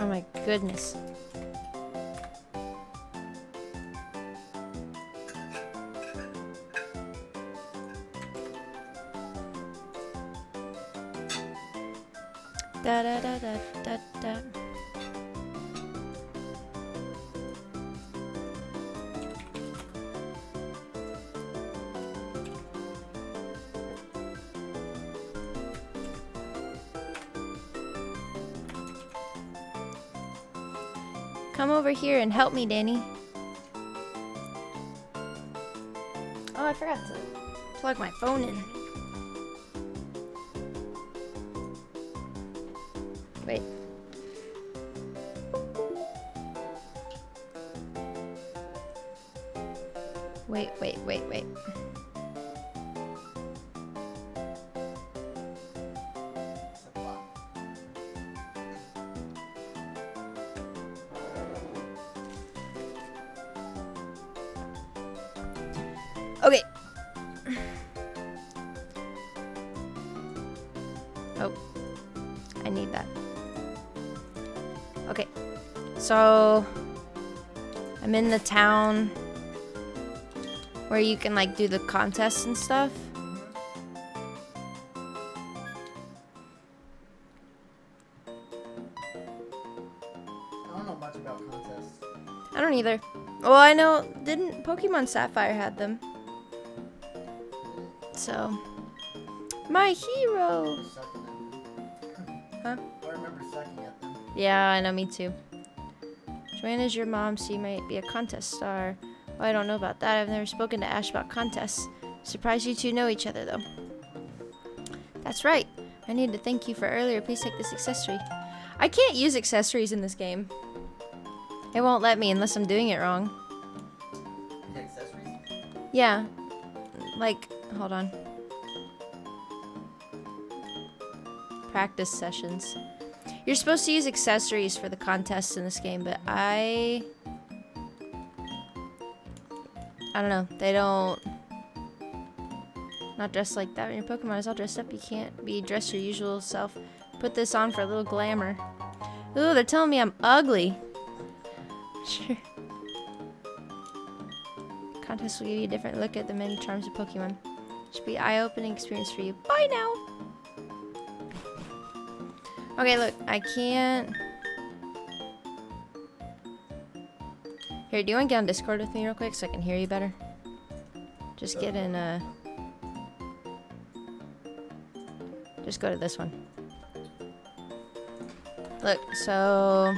Oh my goodness. Over here and help me, Danny. Oh, I forgot to plug my phone in. The town where you can like do the contests and stuff. I don't know much about contests. I don't either. Well, I know didn't Pokemon Sapphire had them. So my hero. Them. Huh? I remember sucking at them. Yeah, I know, me too. Johanna's your mom, so you might be a contest star. Oh, I don't know about that. I've never spoken to Ash about contests. Surprised you two know each other, though. That's right. I need to thank you for earlier. Please take this accessory. I can't use accessories in this game. It won't let me unless I'm doing it wrong. Accessories? Yeah. Like, hold on. Practice sessions. You're supposed to use accessories for the contests in this game, but I... I don't know. They don't... Not dressed like that when your Pokemon is all dressed up. You can't be dressed your usual self. Put this on for a little glamour. Ooh, they're telling me I'm ugly. Sure. Contest will give you a different look at the many charms of Pokemon. Should be eye-opening experience for you. Bye now. Okay, look, I can't. Here, do you want to get on Discord with me real quick so I can hear you better? Just get in, uh. Just go to this one. Look, so.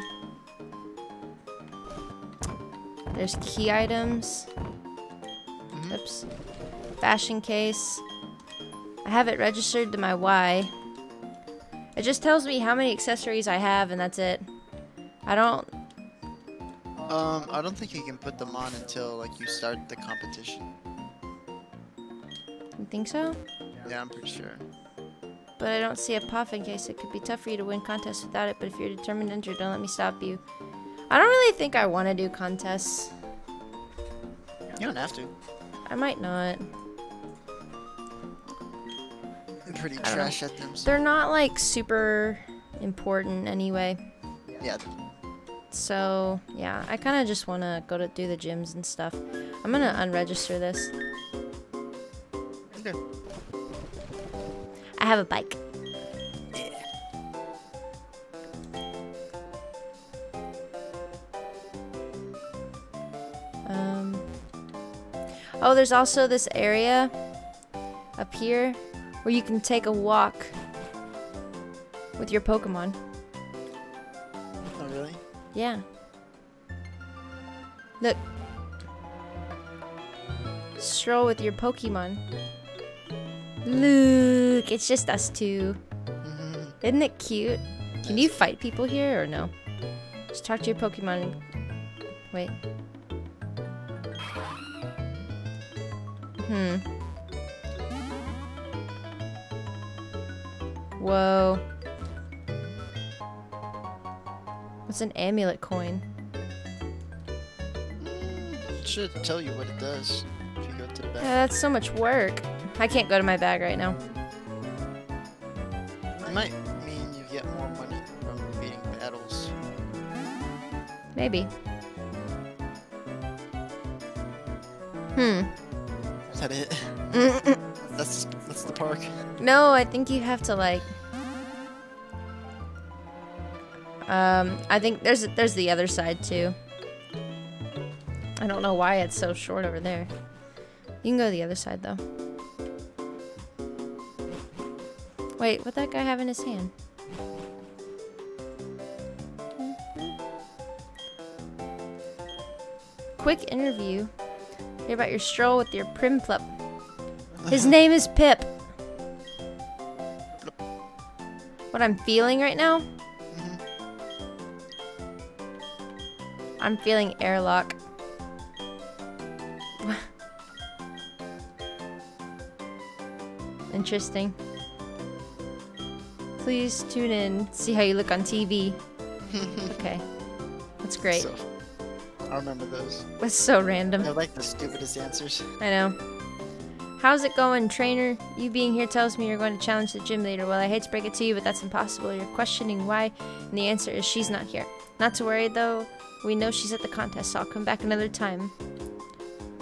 There's key items. Oops. Fashion case. I have it registered to my Y. It just tells me how many accessories I have, and that's it. I don't. Um, I don't think you can put them on until like you start the competition. You think so? Yeah, I'm pretty sure. But I don't see a Poffin Case it could be tough for you to win contests without it. But if you're determined to enter, don't let me stop you. I don't really think I want to do contests. You don't have to. I might not. Pretty I know. trash at them. so- They're not like super important anyway. Yeah. So yeah, I kind of just want to go to do the gyms and stuff. I'm gonna unregister this. Okay. I have a bike. Um. Oh, there's also this area up here where you can take a walk with your Pokemon. Oh really? Yeah. Look. Stroll with your Pokemon. Look, it's just us two. Mhm. Isn't it cute? Can you fight people here or no? Just talk to your Pokemon. Wait. Hmm. Whoa. What's an amulet coin? It should tell you what it does if you go to the Yeah, that's so much work. I can't go to my bag right now. It might mean you get more money from beating battles. Maybe. Hmm. Is that it? No, I think you have to like. Um, I think there's there's the other side too. I don't know why it's so short over there. You can go the other side though. Wait, what that guy have in his hand? Quick interview. Hear about your stroll with your Piplup. His name is Pip. What I'm feeling right now? Mhm. I'm feeling airlock. Interesting. Please tune in, see how you look on TV. Okay. That's great. So, I remember those. That's so random. They're like the stupidest answers. I know. How's it going, trainer? You being here tells me you're going to challenge the gym leader. Well, I hate to break it to you, but that's impossible. You're questioning why, and the answer is she's not here. Not to worry, though. We know she's at the contest, so I'll come back another time.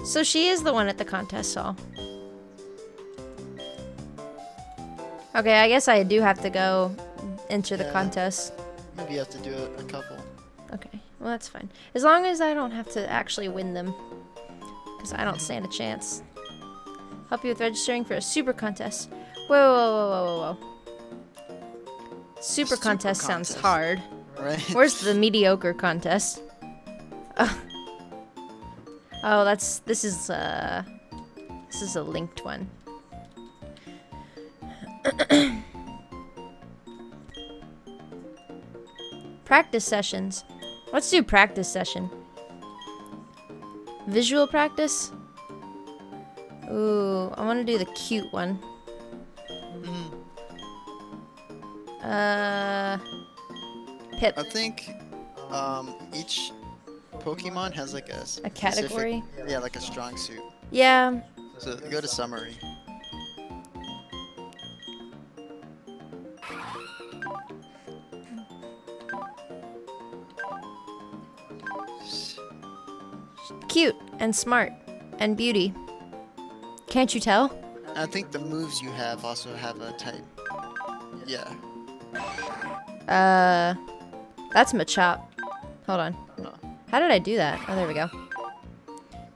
So she is the one at the contest hall. Okay, I guess I do have to go enter the contest. Maybe you have to do a, a couple. Okay, well that's fine. As long as I don't have to actually win them. Because I don't stand a chance. Help you with registering for a super contest. Whoa, whoa, whoa, whoa, whoa, whoa. Super, Super contest sounds hard. Right? Where's the mediocre contest? Oh. oh, that's, this is, uh, this is a linked one. practice sessions. Let's do practice session. Visual practice? Ooh, I want to do the cute one. Mhm. Uh, Pip. I think um, each Pokemon has like a specific- category? yeah, like a strong suit. Yeah, So go to summary. cute and smart and beauty. Can't you tell? I think the moves you have also have a type. Yeah. Uh, that's Machop. Hold on. Oh. How did I do that? Oh, there we go.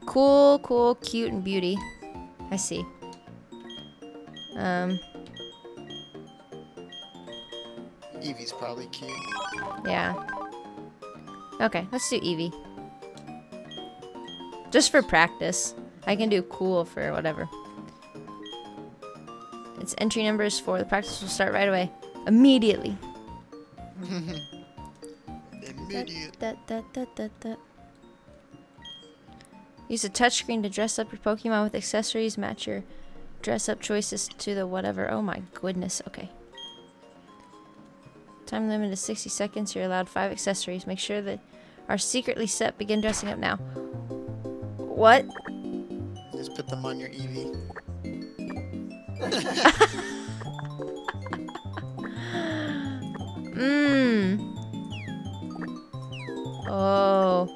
Cool, cool, cute, and beauty. I see. Um, Eevee's probably cute. yeah. Okay, let's do Eevee. Just for practice. I can do cool for whatever. Its entry numbers for the practice will start right away. Immediately. Immediate. Da, da, da, da, da. Use a touchscreen to dress up your Pokemon with accessories. Match your dress up choices to the whatever. Oh my goodness. Okay. Time limit is 60 seconds. You're allowed five accessories. Make sure that are secretly set. Begin dressing up now. What? Just put them on your Eevee. Mmm. Oh.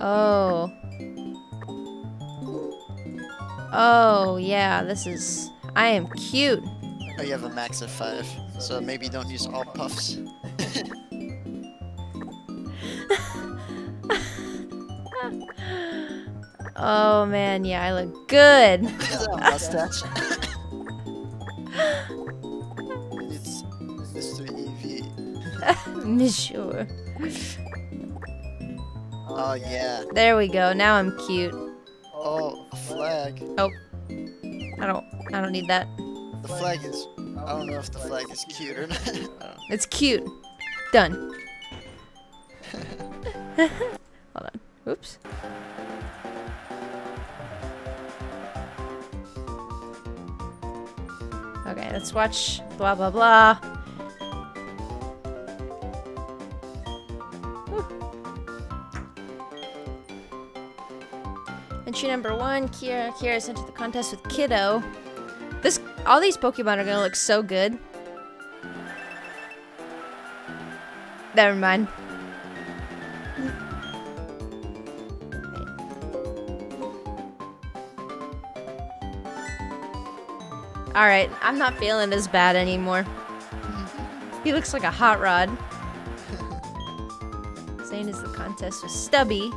Oh. Oh, yeah, this is. I am cute. Oh, you have a max of five, so maybe don't use all puffs. Oh, man, yeah, I look good. Is that a mustache? it's Mr. Eevee. Monsieur. Oh yeah. There we go. Now I'm cute. Oh, flag. Oh. I don't. I don't need that. The flag is. I don't know if the flag is cute or not. I don't know. It's cute. Done. Hold on. Oops. Let's watch blah blah blah. Entry number one, Kira. Kira's entered the contest with Kiddo. This, all these Pokemon are gonna look so good. Never mind. Alright, I'm not feeling as bad anymore. He looks like a hot rod. Zane is the contest with Stubby.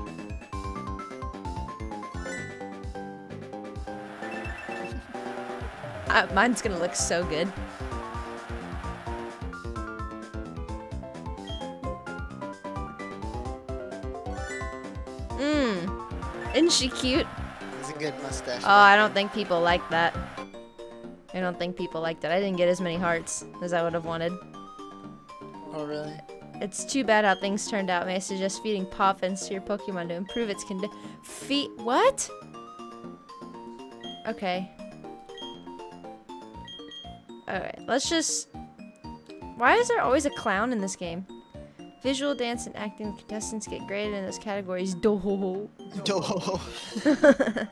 Uh, mine's gonna look so good. Mmm. Isn't she cute? It's a good mustache. Oh, I don't think people like that. I don't think people like that. I didn't get as many hearts as I would have wanted. Oh, really? It's too bad how things turned out. May I suggest feeding Poffins to your Pokemon to improve its condition? Feed what? Okay. Alright, let's just... Why is there always a clown in this game? Visual, dance, and acting contestants get graded in those categories. Doh. No.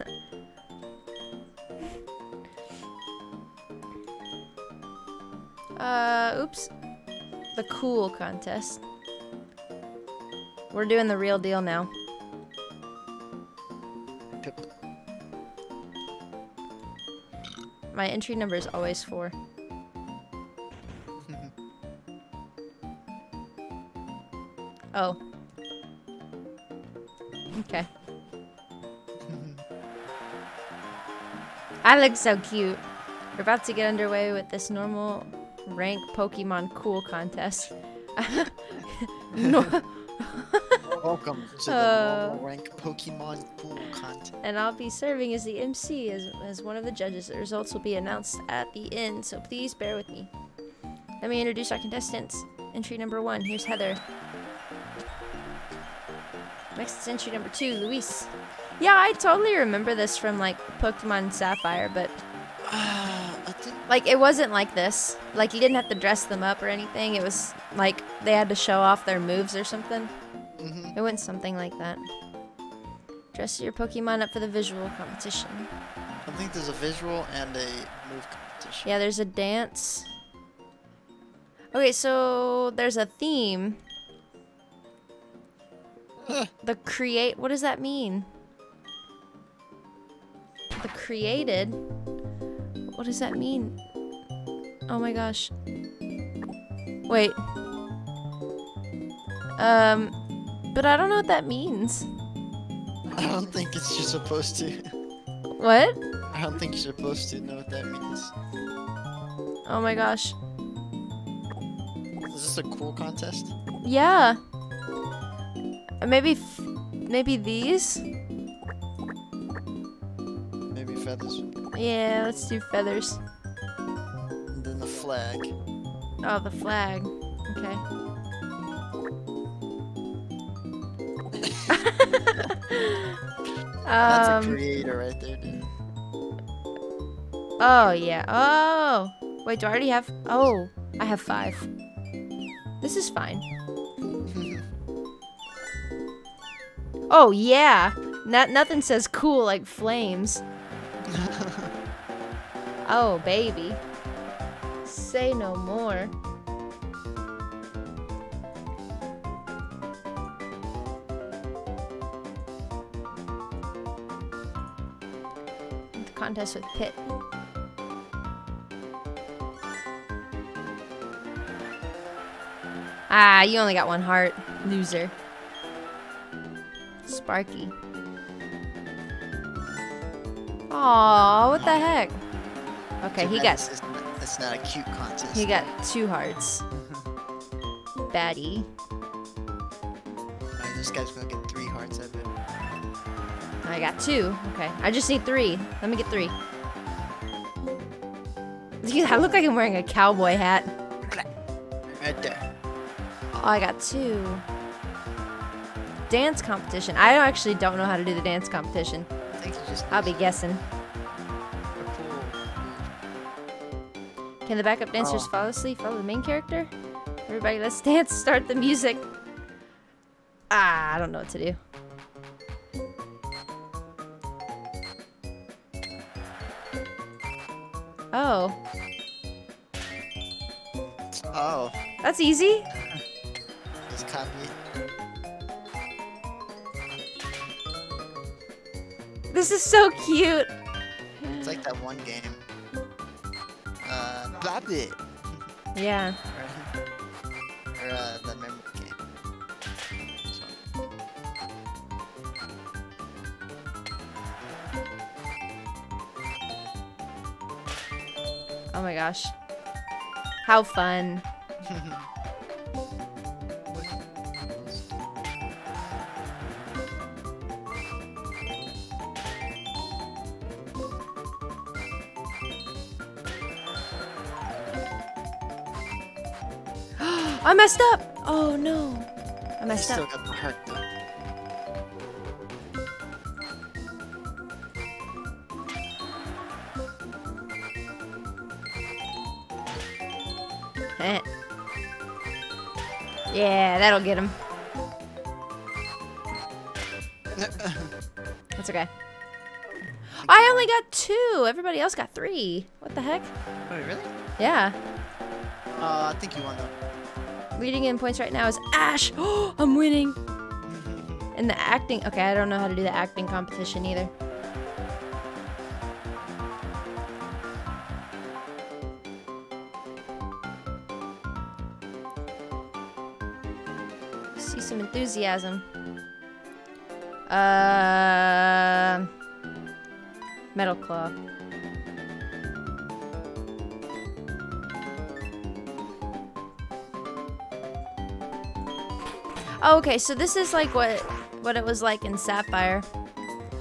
Uh, oops. The cool contest. We're doing the real deal now. My entry number is always four. Oh. Okay. I look so cute. We're about to get underway with this normal rank Pokemon cool contest. no, Welcome to the Uh. rank Pokemon pool contest. and I'll be serving as the MC as, as one of the judges. The results will be announced at the end, so please bear with me. Let me introduce our contestants. Entry number one, here's Heather. Next is entry number two, Luis. Yeah, I totally remember this from like Pokemon Sapphire, but like it wasn't like this. Like you didn't have to dress them up or anything. It was like they had to show off their moves or something. mhm. It went something like that. Dress your Pokemon up for the visual competition. I think there's a visual and a move competition. Yeah, there's a dance. Okay, so there's a theme. Huh. The create. What does that mean? The created. What does that mean? Oh my gosh. Wait. Um, but I don't know what that means. I don't think it's you're supposed to. What? I don't think you're supposed to know what that means. Oh my gosh. Is this a cool contest? Yeah. Maybe, f- maybe these. Feathers. Yeah, let's do feathers. And then the flag. Oh, the flag. Okay. That's a um. creator right there, dude. Oh yeah. Oh. Wait, do I already have? Oh, I have five. This is fine. Oh yeah. Not nothing says cool like flames. Oh baby. Say no more. Contest with Pit. Ah, you only got one heart, loser. Sparky. Aw, what the heck? Okay, he got It's not, a cute contest. he got two hearts. Baddie. Alright, this guy's gonna get three hearts out of it. I got two. Okay, I just need three. Let me get three. Dude, I look like I'm wearing a cowboy hat. Right there. Oh, I got two. Dance competition. I actually don't know how to do the dance competition. I think you just I'll be guessing. a cool move. Can the backup dancers Oh. fall asleep? Follow the main character? Everybody, let's dance. Start the music. Ah, I don't know what to do. Oh, Oh, that's easy. just copy This is so cute. It's like that one game. Rabbit. Yeah. or uh, the memory game. So, Oh my gosh. How fun. I messed up. Oh no. I messed still up. got the heart though. Eh. yeah, that'll get him. That's okay. I only got two. Everybody else got three. What the heck? Wait, really? Yeah. Uh, I think you won though. Leading in points right now is Ash. Oh, I'm winning. And the acting. Okay, I don't know how to do the acting competition either. See some enthusiasm. Uh, metal claw. Oh, okay, so this is like what what it was like in Sapphire.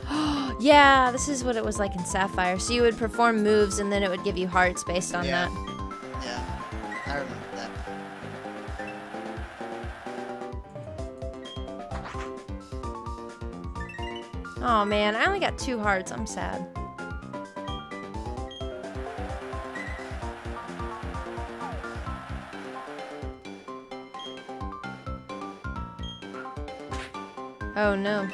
yeah, this is what it was like in Sapphire. So you would perform moves and then it would give you hearts based on Yeah. that. Yeah, I remember that. Oh man, I only got two hearts. I'm sad. Oh no.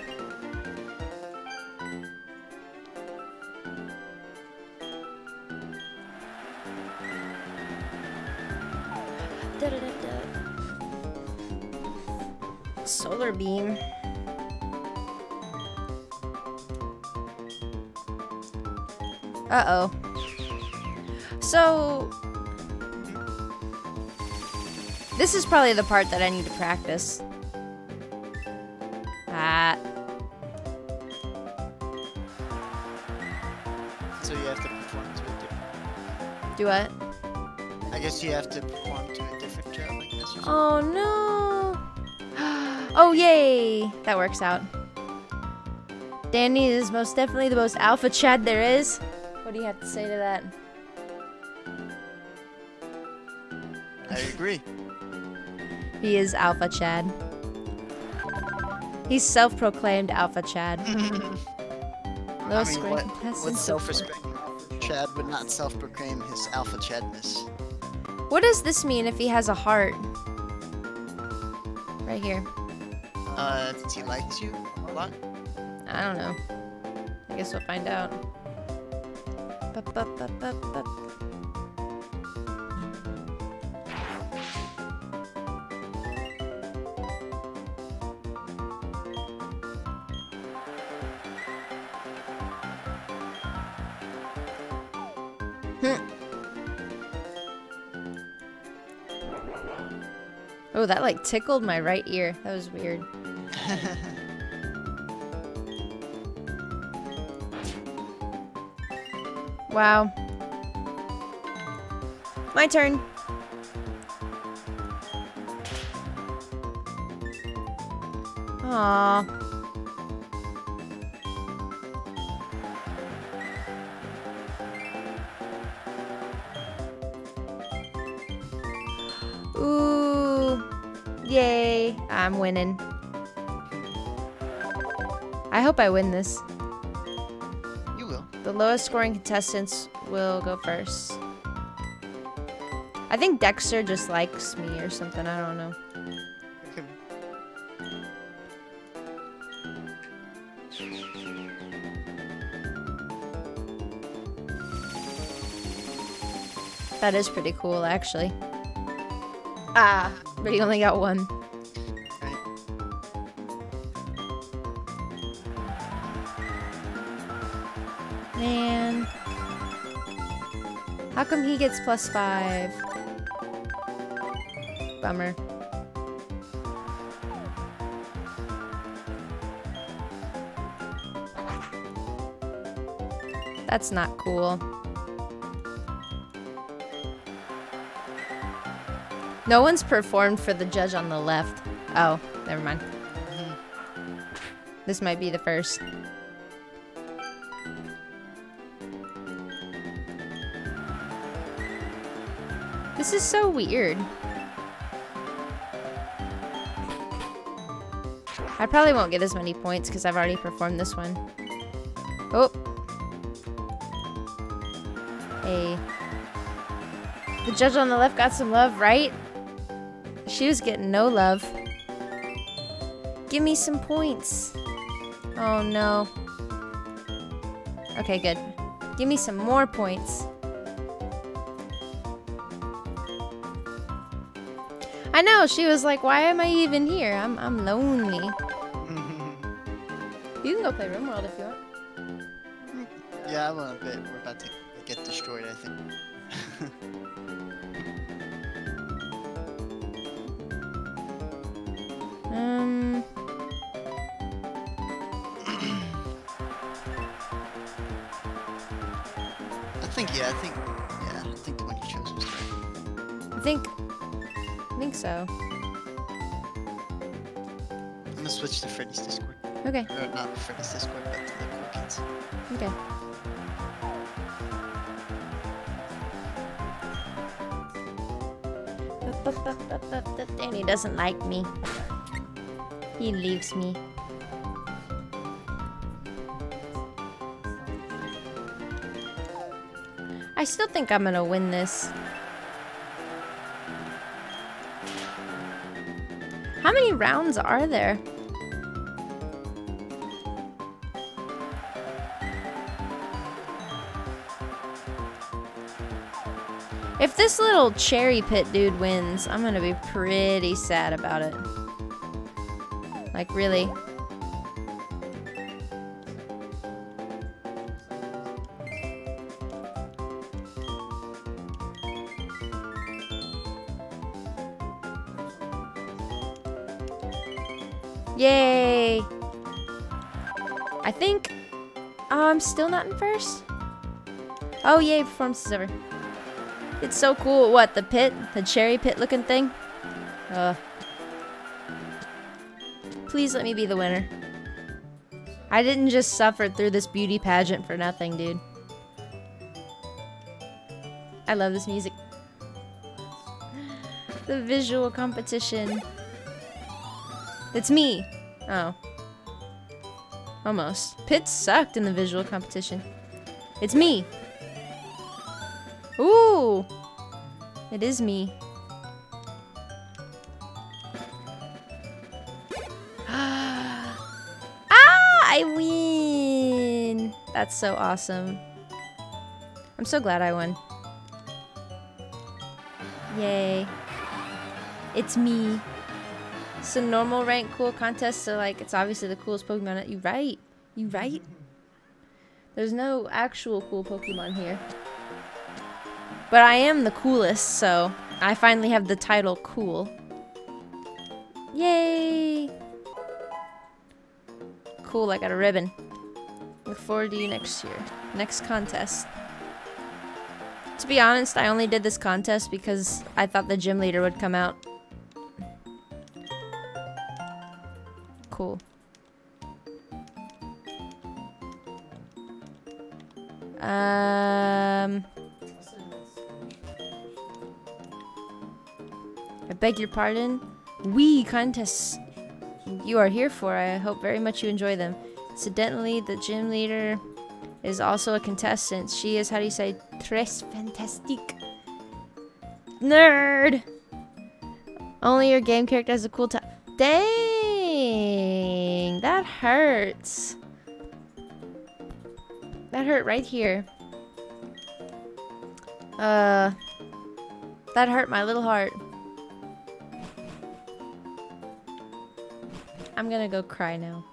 Solar beam. Uh-oh. So... This is probably the part that I need to practice. Do what? I guess you have to perform to a different job, I guess. Or oh, something. Oh no! Oh yay! That works out. Danny is most definitely the most alpha Chad there is. What do you have to say to that? I agree. He is alpha Chad. He's self-proclaimed alpha Chad. I Lowest mean, scoring what, contestant what self-respect Not self-proclaim his alpha Chadness. What does this mean if he has a heart? Right here. Uh, since he likes you a lot. I don't know. I guess we'll find out. Bup, bup, bup, Oh, that like tickled my right ear. That was weird. Wow. My turn. Aww. Hope I win this. you will. The lowest scoring contestants will go first. I think Dexter just likes me or something. I don't know. That is pretty cool, actually. Ah, but he only got one. He gets plus five? Bummer. That's not cool. No one's performed for the judge on the left. Oh, never mind. This might be the first. This is so weird. I probably won't get as many points because I've already performed this one. Oh. Hey. The judge on the left got some love, right? She was getting no love. Give me some points. Oh no. Okay, good. Give me some more points. I know, she was like, why am I even here? I'm, I'm lonely. You can go play RimWorld if you want. yeah, I'm a bit. We're about to switch Discord. Okay, Or not Freddy's Discord, but the Cool Kids. okay. Danny doesn't like me. He leaves me. I still think I'm gonna win this. How many rounds are there? This little cherry pit dude wins, I'm gonna be pretty sad about it. Like, really? Yay! I think... Oh, I'm still not in first? Oh, yay, performance is over. It's so cool. What, the pit? The cherry pit looking thing? Uh. Please let me be the winner. I didn't just suffer through this beauty pageant for nothing, dude. I love this music. The visual competition. It's me. Oh. Almost. Pit sucked in the visual competition. It's me. It is me. ah! I win! That's so awesome. I'm so glad I won. Yay. It's me. It's a normal rank cool contest, so like it's obviously the coolest Pokemon. You right. You right. There's no actual cool Pokemon here. But I am the coolest, so I finally have the title cool. Yay! Cool, I got a ribbon. Look forward to you next year. Next contest. To be honest, I only did this contest because I thought the gym leader would come out. Cool. Um... I beg your pardon? We contests you are here for. I hope very much you enjoy them. Incidentally, the gym leader is also a contestant. She is, how do you say, tres fantastique. Nerd! Only your game character has a cool time. Dang! That hurts. That hurt right here. Uh, that hurt my little heart. I'm gonna go cry now.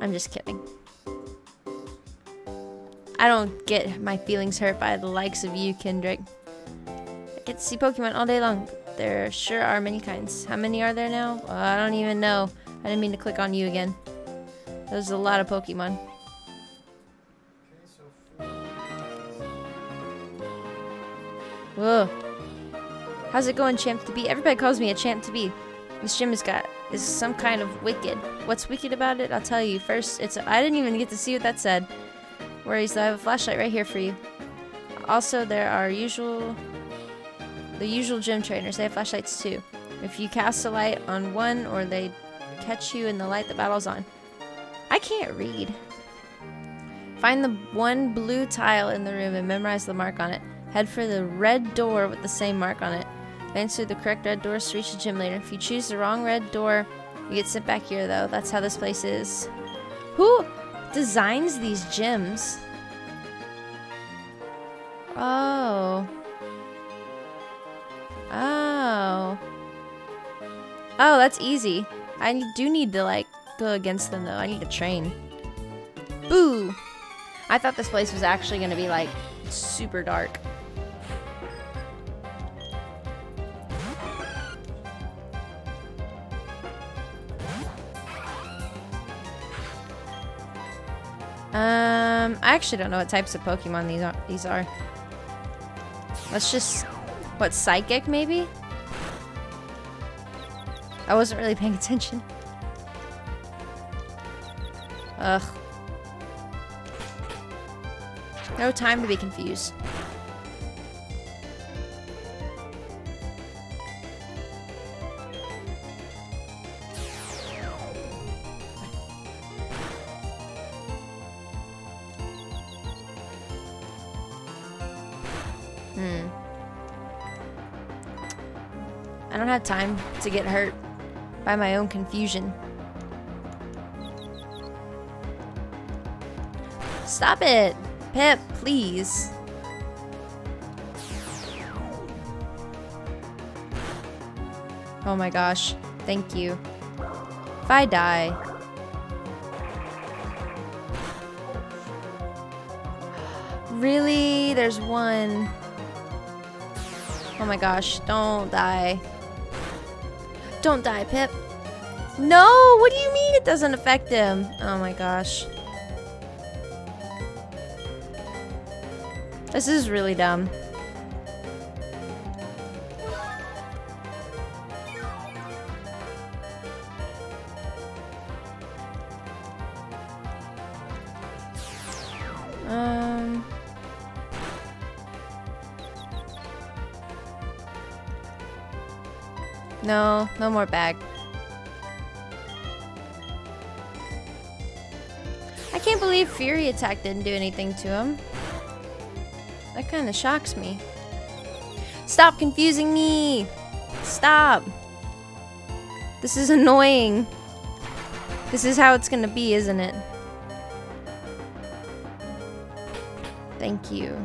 I'm just kidding. I don't get my feelings hurt by the likes of you, Kendrick. I get to see Pokemon all day long. There sure are many kinds. How many are there now? I don't even know. I didn't mean to click on you again. There's a lot of Pokemon. Whoa. How's it going, champ to be? Everybody calls me a champ to be. This gym has got is some kind of wicked. What's wicked about it? I'll tell you. First, it's I didn't even get to see what that said. Worries, I have a flashlight right here for you. Also, there are usual the usual gym trainers. They have flashlights too. If you cast a light on one or they catch you in the light the battle's on. I can't read. Find the one blue tile in the room and memorize the mark on it. Head for the red door with the same mark on it. Through the correct red doors to reach the gym later. If you choose the wrong red door, you get sent back here, though. That's how this place is. Who designs these gyms? Oh. Oh. Oh, that's easy. I do need to, like, go against them, though. I need to train. Boo! I thought this place was actually going to be, like, super dark. Um, I actually don't know what types of Pokemon these are. These are. Let's just, what psychic maybe? I wasn't really paying attention. Ugh. No time to be confused. Time to get hurt by my own confusion. Stop it! Pip, please. Oh my gosh. Thank you. If I die... Really? There's one. Oh my gosh. Don't die. Don't die, Pip. No! What do you mean it doesn't affect him? Oh my gosh. This is really dumb. No more bag. I can't believe Fury Attack didn't do anything to him. That kind of shocks me. Stop confusing me! Stop! This is annoying. This is how it's gonna be, isn't it? Thank you.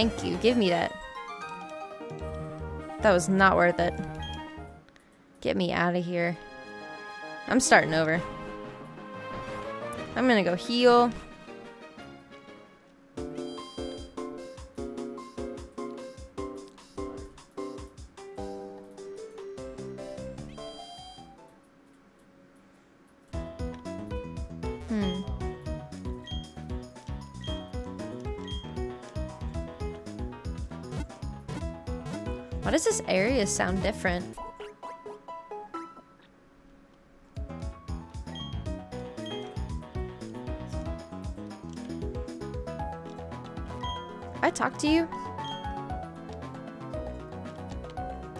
Thank you. Give me that. That was not worth it. Get me out of here. I'm starting over. I'm gonna go heal. Area sound different? I talked to you?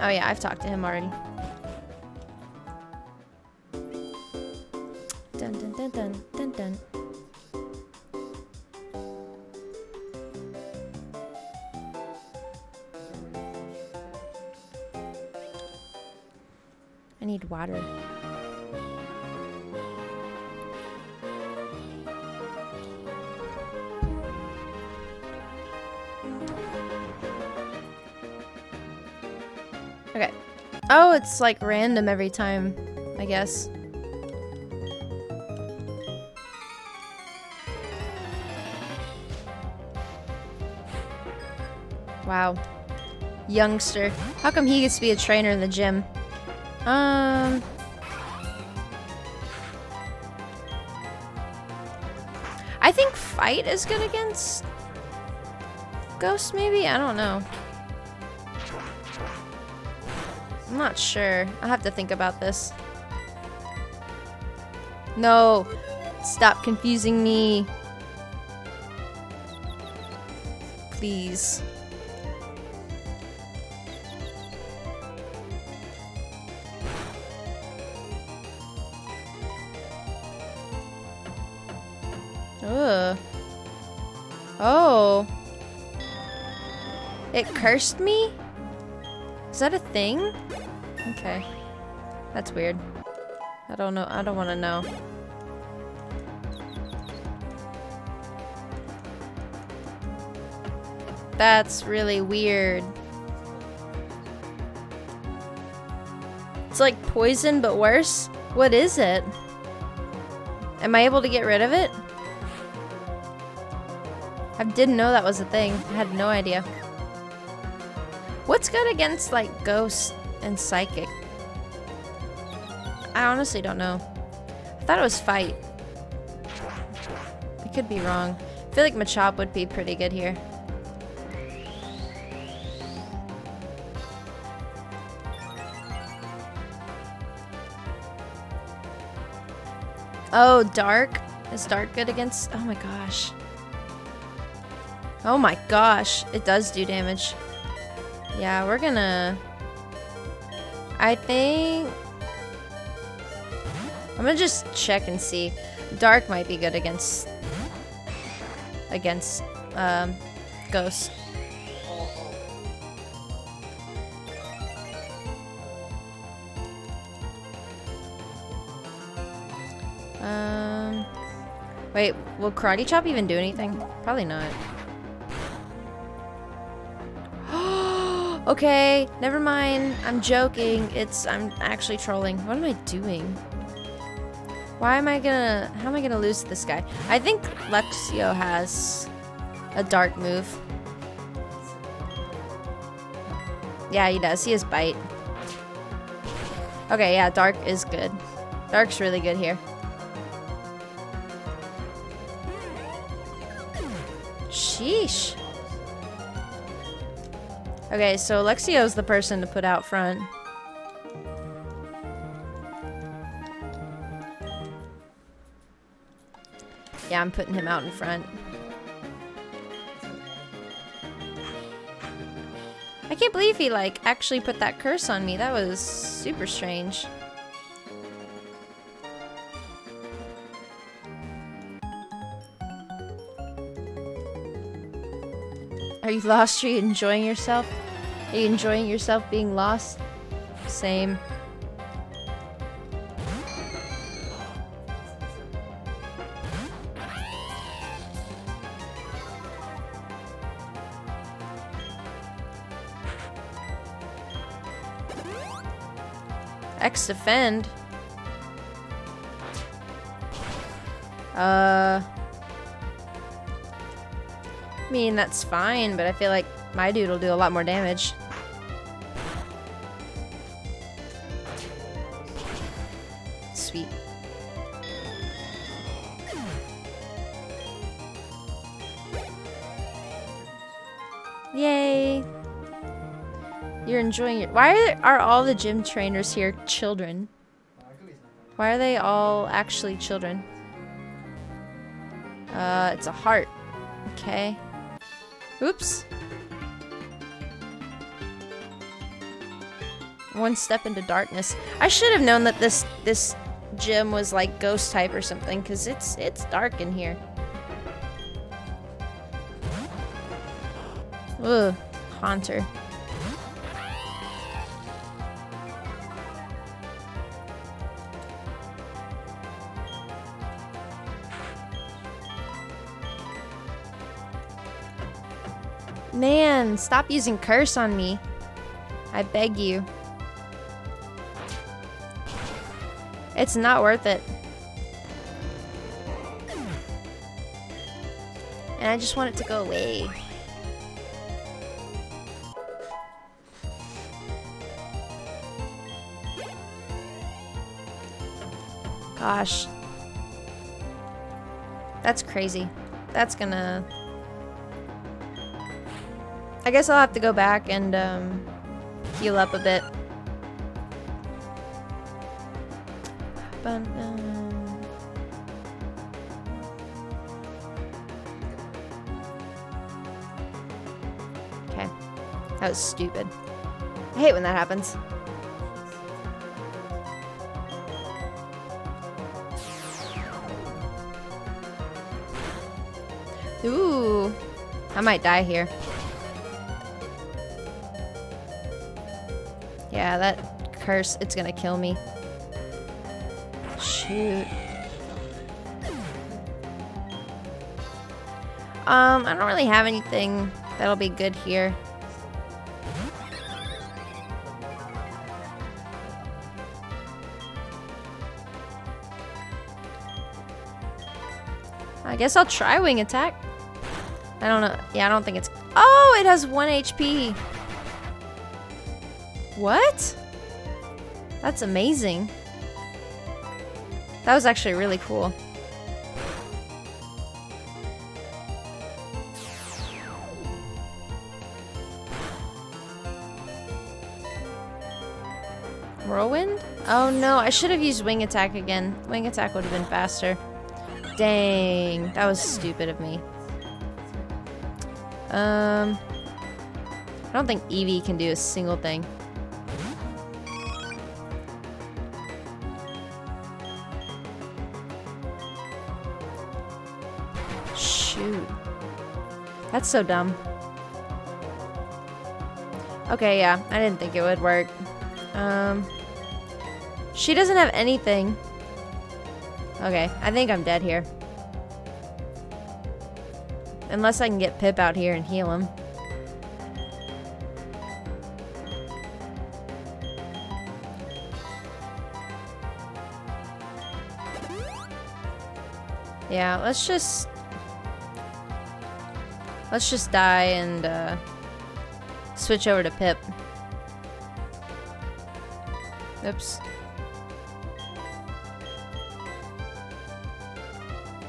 Oh yeah, I've talked to him already. It's like random every time, I guess. Wow. Youngster. How come he gets to be a trainer in the gym? Um... I think fight is good against Ghost, maybe? I don't know. Not sure. I'll have to think about this. No! Stop confusing me. Please. Ugh. Oh. It cursed me? Is that a thing? Okay. That's weird. I don't know. I don't want to know. That's really weird. It's like poison, but worse? What is it? Am I able to get rid of it? I didn't know that was a thing. I had no idea. What's good against, like, ghost and psychic? I honestly don't know. I thought it was fight. I could be wrong. I feel like Machop would be pretty good here. Oh, Dark? Is Dark good against... Oh my gosh. Oh my gosh. It does do damage. Yeah, we're gonna... I think... I'm gonna just check and see. Dark might be good against... Against, um, Ghost. Um... Wait, will Karate Chop even do anything? Probably not. Okay, never mind. I'm joking. It's, I'm actually trolling. What am I doing? Why am I gonna, how am I gonna lose this guy? I think Luxio has a dark move. Yeah, he does. He has bite. Okay, yeah, dark is good. Dark's really good here. Sheesh. Okay, so Luxio's the person to put out front. Yeah, I'm putting him out in front. I can't believe he, like, actually put that curse on me. That was super strange. Are you lost? Are you enjoying yourself? Are you enjoying yourself being lost? Same. X defend. Uh. I mean, that's fine, but I feel like my dude will do a lot more damage. Sweet. Yay! You're enjoying it. Why are all the gym trainers here children? Why are they all actually children? Uh, it's a heart. Okay. Oops. One step into darkness. I should have known that this this gym was like ghost type or something, because it's it's dark in here. Ugh, Haunter. Man, stop using curse on me. I beg you. It's not worth it. And I just want it to go away. Gosh. That's crazy. That's gonna... I guess I'll have to go back and um, heal up a bit. But, um, Okay. That was stupid. I hate when that happens. Ooh. I might die here. Yeah, that curse, it's gonna kill me. Shoot. Um, I don't really have anything that'll be good here. I guess I'll try wing attack. I don't know. Yeah, I don't think it's... Oh, it has 1 HP. What? That's amazing. That was actually really cool. Whirlwind? Oh no, I should have used wing attack again. Wing attack would have been faster. Dang, that was stupid of me. Um, I don't think Eevee can do a single thing. That's so dumb. Okay, yeah, I didn't think it would work. Um, she doesn't have anything. Okay, I think I'm dead here. Unless I can get Pip out here and heal him. Yeah, let's just... Let's just die and uh, switch over to Pip. Oops.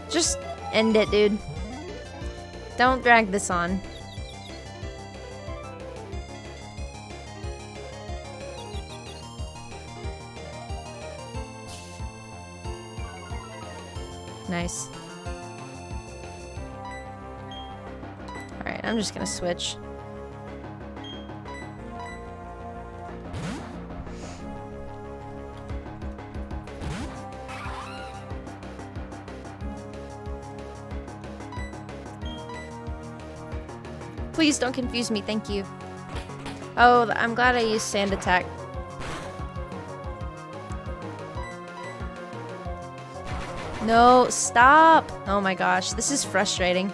Just end it, dude. Don't drag this on. I'm just gonna switch. Please don't confuse me, thank you. Oh, I'm glad I used sand attack. No, stop! Oh my gosh, this is frustrating.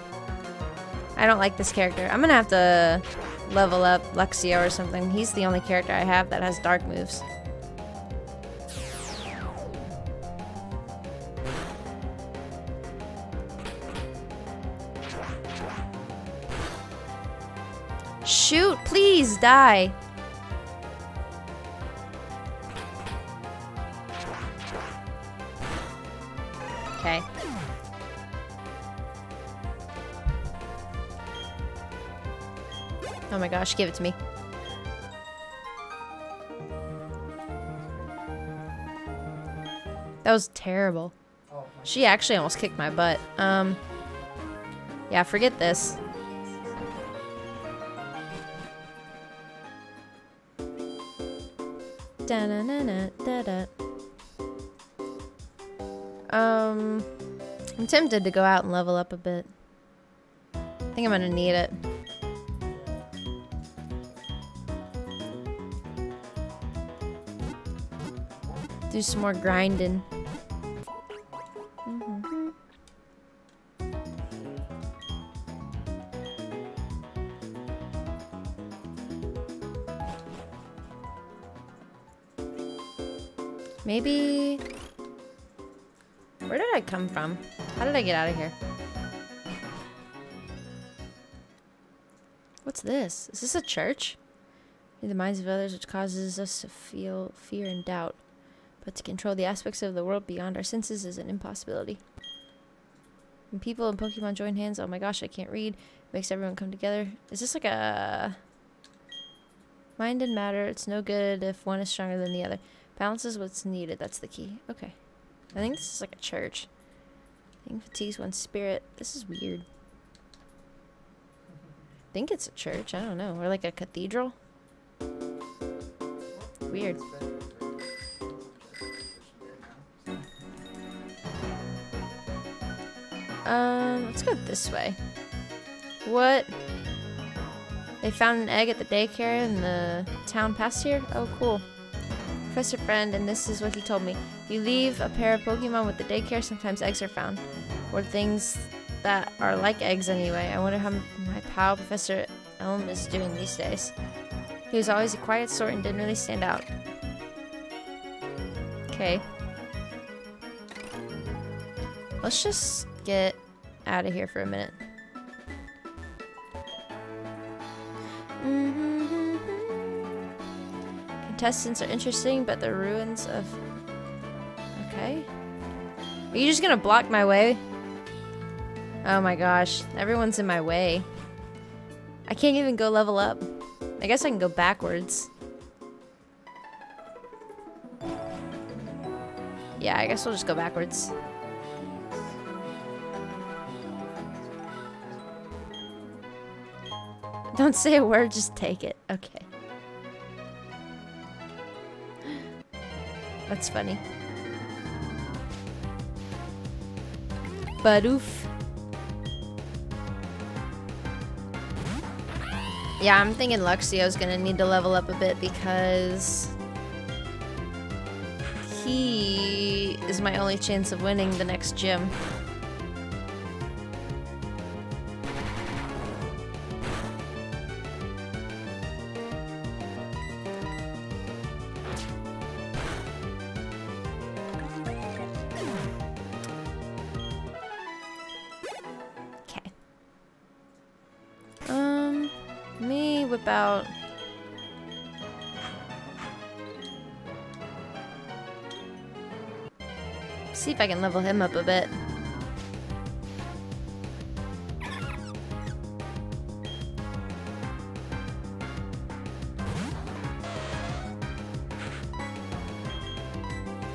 I don't like this character. I'm gonna have to level up Luxio or something. He's the only character I have that has dark moves. Shoot, please die. Gosh, give it to me. That was terrible. She actually almost kicked my butt. Um, yeah, forget this. Da-na-na-na-da-da. Um, I'm tempted to go out and level up a bit. I think I'm gonna need it. Do some more grinding. Mhm. Maybe Where did I come from? How did I get out of here? What's this? Is this a church? In the minds of others, which causes us to feel fear and doubt. But to control the aspects of the world beyond our senses is an impossibility. When people and Pokemon join hands, oh my gosh, I can't read. It makes everyone come together. Is this like a mind and matter? It's no good if one is stronger than the other. Balance is what's needed. That's the key. Okay. I think this is like a church. Thing fatigues one's spirit. This is weird. I think it's a church. I don't know. Or like a cathedral. Weird. Um, let's go this way. What? They found an egg at the daycare in the town past here? Oh, cool. Professor Friend, and this is what he told me. If you leave a pair of Pokemon with the daycare, sometimes eggs are found. Or things that are like eggs anyway. I wonder how my pal, Professor Elm, is doing these days. He was always a quiet sort and didn't really stand out. Okay. Let's just get out of here for a minute. Mm-hmm. Contestants are interesting, but the ruins of... Okay. Are you just gonna block my way? Oh my gosh. Everyone's in my way. I can't even go level up. I guess I can go backwards. Yeah, I guess we'll just go backwards. Don't say a word, just take it. Okay. That's funny. Badoof. Yeah, I'm thinking Luxio's gonna need to level up a bit because he is my only chance of winning the next gym. If I can level him up a bit.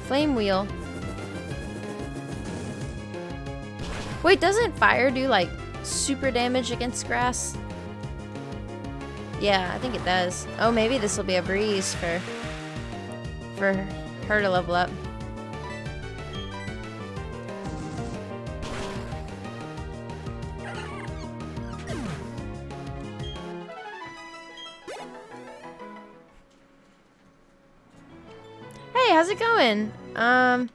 Flame wheel. Wait, doesn't fire do like super damage against grass? Yeah, I think it does. Oh, maybe this will be a breeze for for her to level up. Going? Um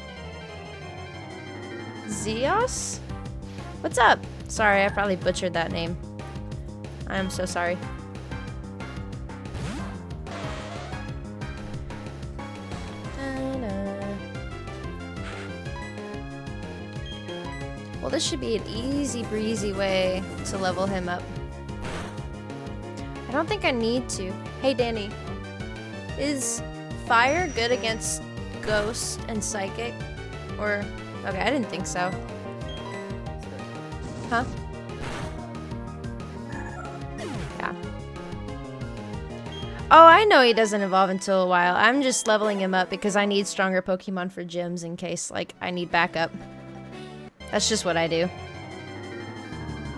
Zeos? What's up? Sorry, I probably butchered that name. I am so sorry. Well, this should be an easy breezy way to level him up. I don't think I need to. Hey, Danny. Is fire good against ghost and psychic? Or, okay, I didn't think so. Huh? Yeah. Oh, I know he doesn't evolve until a while. I'm just leveling him up because I need stronger Pokemon for gyms in case, like, I need backup. That's just what I do.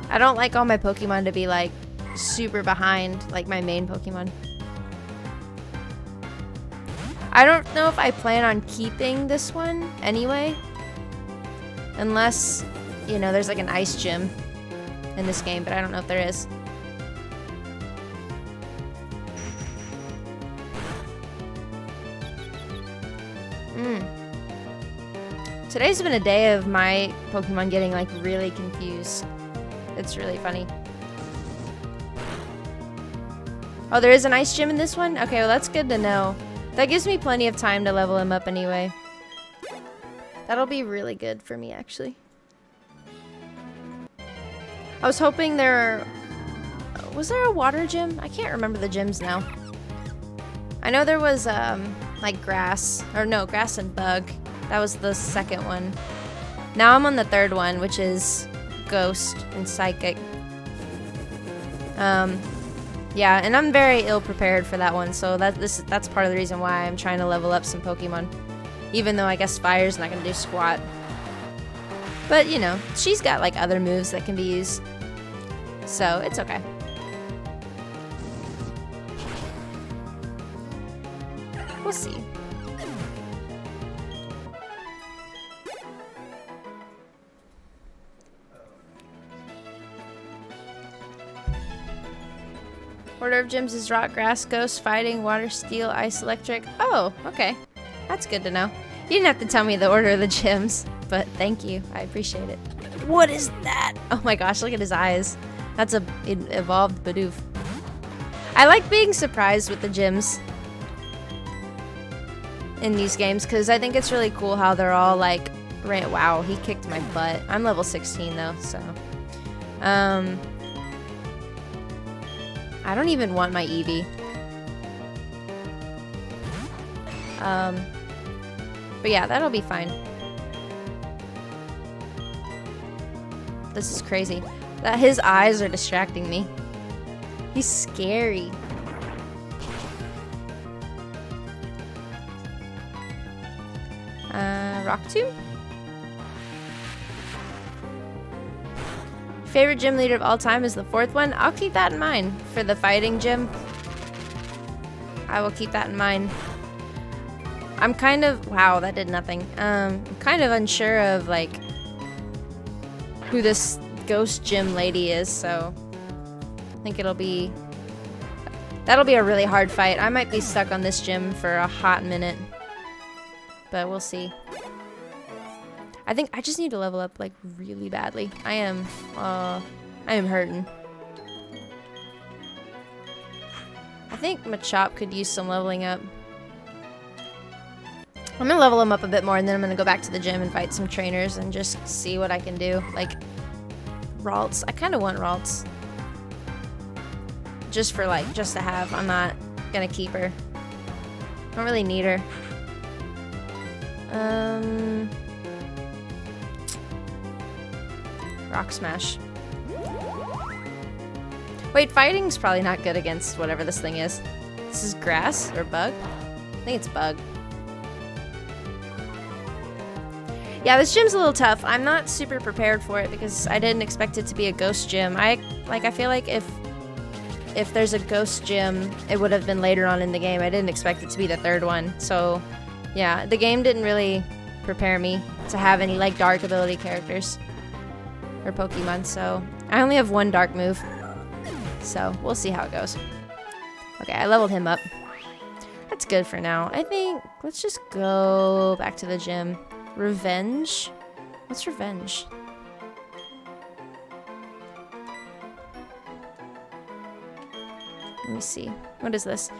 I don't like all my Pokemon to be, like, super behind, like my main Pokemon. I don't know if I plan on keeping this one anyway. Unless, you know, there's like an ice gym in this game, but I don't know if there is. Hmm. Today's been a day of my Pokemon getting like really confused. It's really funny. Oh, there is an ice gym in this one? Okay, well that's good to know. That gives me plenty of time to level him up anyway. That'll be really good for me, actually. I was hoping there... Was there a water gym? I can't remember the gyms now. I know there was, um, like grass. Or no, grass and bug. That was the second one. Now I'm on the third one, which is ghost and psychic. Um, yeah, and I'm very ill prepared for that one, so that this that's part of the reason why I'm trying to level up some Pokemon. Even though I guess Fire's not gonna do squat. But you know, she's got like other moves that can be used. So it's okay. We'll see. Order of Gyms is Rock, Grass, Ghost, Fighting, Water, Steel, Ice, Electric. Oh, okay. That's good to know. You didn't have to tell me the order of the gyms, but thank you. I appreciate it. What is that? Oh my gosh, look at his eyes. That's a evolved Bidoof. I like being surprised with the gyms in these games because I think it's really cool how they're all like, wow, he kicked my butt. I'm level 16 though, so. Um, I don't even want my Eevee. Um, but yeah, that'll be fine. This is crazy. That his eyes are distracting me. He's scary. Uh, Rock Tomb? Favorite gym leader of all time is the fourth one. I'll keep that in mind for the fighting gym. I will keep that in mind. I'm kind of wow, that did nothing. Um, I'm kind of unsure of like who this ghost gym lady is, so I think it'll be that'll be a really hard fight. I might be stuck on this gym for a hot minute, but we'll see. I think I just need to level up like really badly. I am, uh, I am hurting. I think Machop could use some leveling up. I'm gonna level him up a bit more and then I'm gonna go back to the gym and fight some trainers and just see what I can do. Like, Ralts. I kind of want Ralts. Just for like, just to have. I'm not gonna keep her. I don't really need her. Um... Rock Smash. Wait, fighting's probably not good against whatever this thing is. This is grass or bug? I think it's bug. Yeah, this gym's a little tough. I'm not super prepared for it because I didn't expect it to be a ghost gym. I like I feel like if if there's a ghost gym, it would have been later on in the game. I didn't expect it to be the third one. So, yeah, the game didn't really prepare me to have any like dark ability characters or Pokemon, so I only have one dark move. So we'll see how it goes. Okay, I leveled him up. That's good for now. I think let's just go back to the gym. Revenge? What's revenge? Let me see. What is this?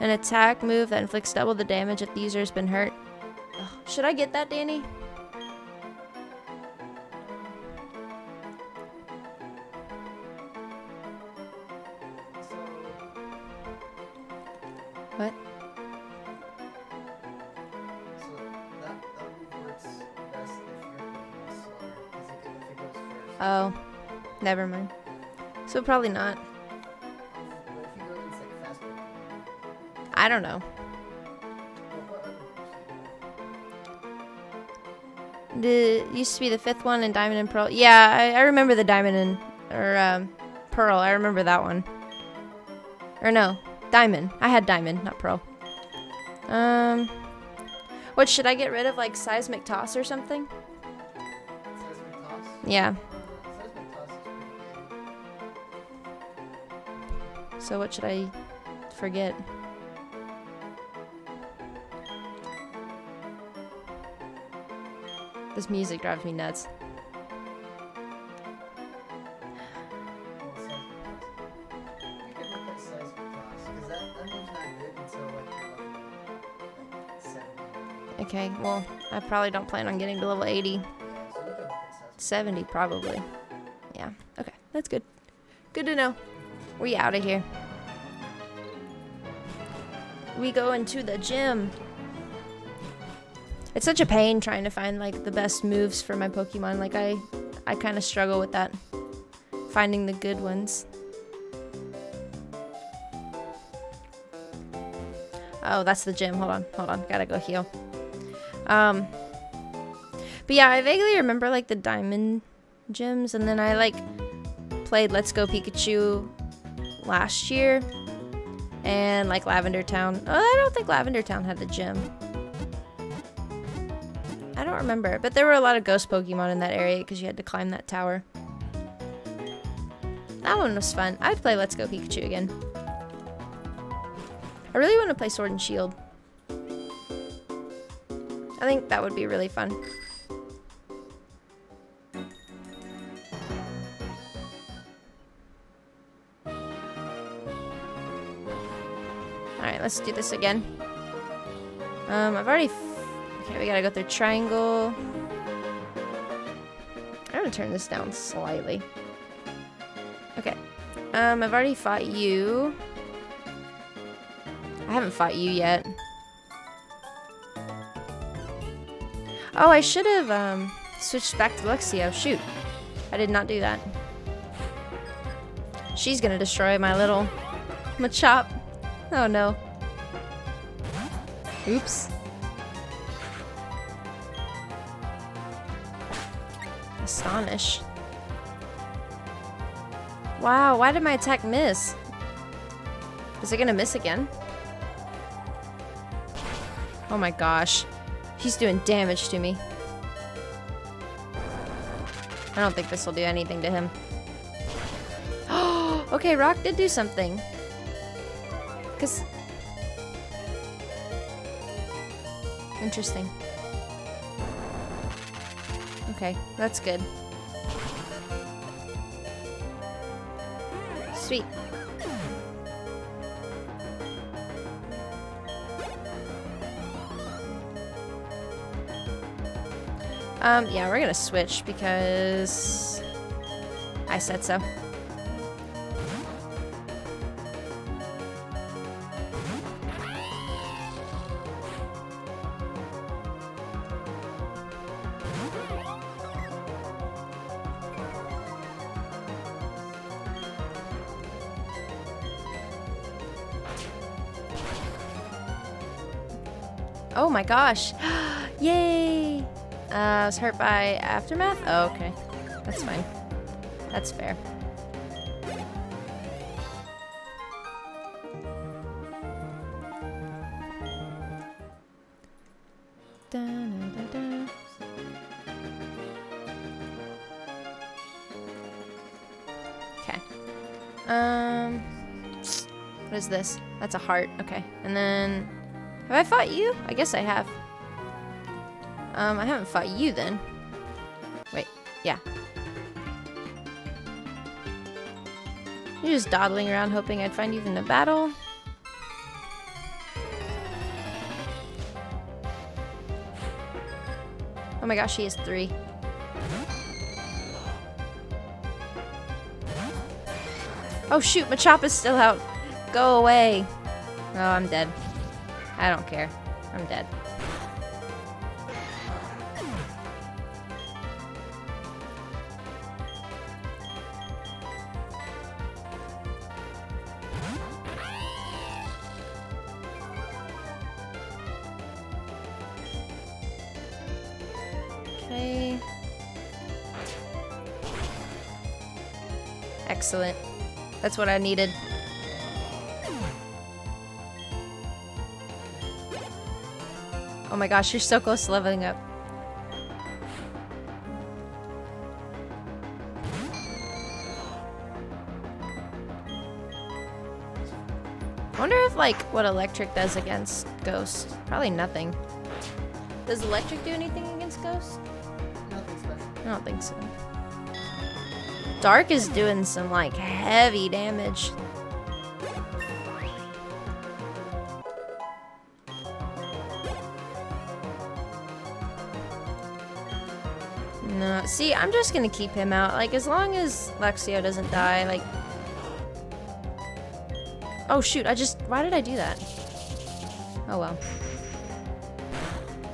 An attack move that inflicts double the damage if the user has been hurt. Ugh. Should I get that, Danny? So probably not. What if you go against like fast Pokemon? I don't know. Well, what other moves do you know? The used to be the fifth one in Diamond and Pearl. Yeah, I, I remember the Diamond and or um, Pearl. I remember that one. Or no, Diamond. I had Diamond, not Pearl. Um, what should I get rid of? Like seismic toss or something? Seismic Toss? Yeah. So what should I forget? This music drives me nuts. Well, Seismic Toss. You can replace Seismic Toss, because that, that move's not good until like you're level like 70. Okay, well, I probably don't plan on getting to level 80. So you can fix that. 70 probably. Yeah. Okay, that's good. Good to know. We out of here. We go into the gym. It's such a pain trying to find like the best moves for my Pokemon. Like I I kind of struggle with that. Finding the good ones. Oh, that's the gym. Hold on. Hold on. Got to go heal. Um but yeah, I vaguely remember like the diamond gyms and then I like played Let's Go Pikachu last year and like Lavender Town. Oh, I don't think Lavender Town had the gym. I don't remember, but there were a lot of ghost Pokemon in that area because you had to climb that tower. That one was fun. I'd play Let's Go Pikachu again. I really want to play Sword and Shield. I think that would be really fun. Let's do this again. Um, I've already... okay, we gotta go through triangle. I'm gonna turn this down slightly. Okay. Um, I've already fought you. I haven't fought you yet. Oh, I should have, um, switched back to Luxio. Shoot. I did not do that. She's gonna destroy my little Machop. Oh no. Oops. Astonish. Wow, why did my attack miss? Is it gonna miss again? Oh my gosh. He's doing damage to me. I don't think this will do anything to him. okay, Rock did do something. Cause Interesting. Okay, that's good. Sweet. Um, yeah, we're gonna switch because I said so. Gosh. Yay! Uh, I was hurt by Aftermath? Oh, okay. That's fine. That's fair. Okay. Um, what is this? That's a heart. Okay. And then, have I fought you? I guess I have. Um, I haven't fought you then. Wait, yeah. You're just dawdling around hoping I'd find you in a battle. Oh my gosh, he has three. Oh shoot, Machop is still out. Go away. Oh, I'm dead. I don't care. I'm dead. Okay. Excellent. That's what I needed. My gosh, you're so close to leveling up. I wonder if like what electric does against ghost. Probably nothing. Does electric do anything against ghost? Nothing special. I don't think so. Dark is doing some like heavy damage. See, I'm just gonna keep him out. Like, as long as Luxio doesn't die, like... Oh, shoot, I just... Why did I do that? Oh, well.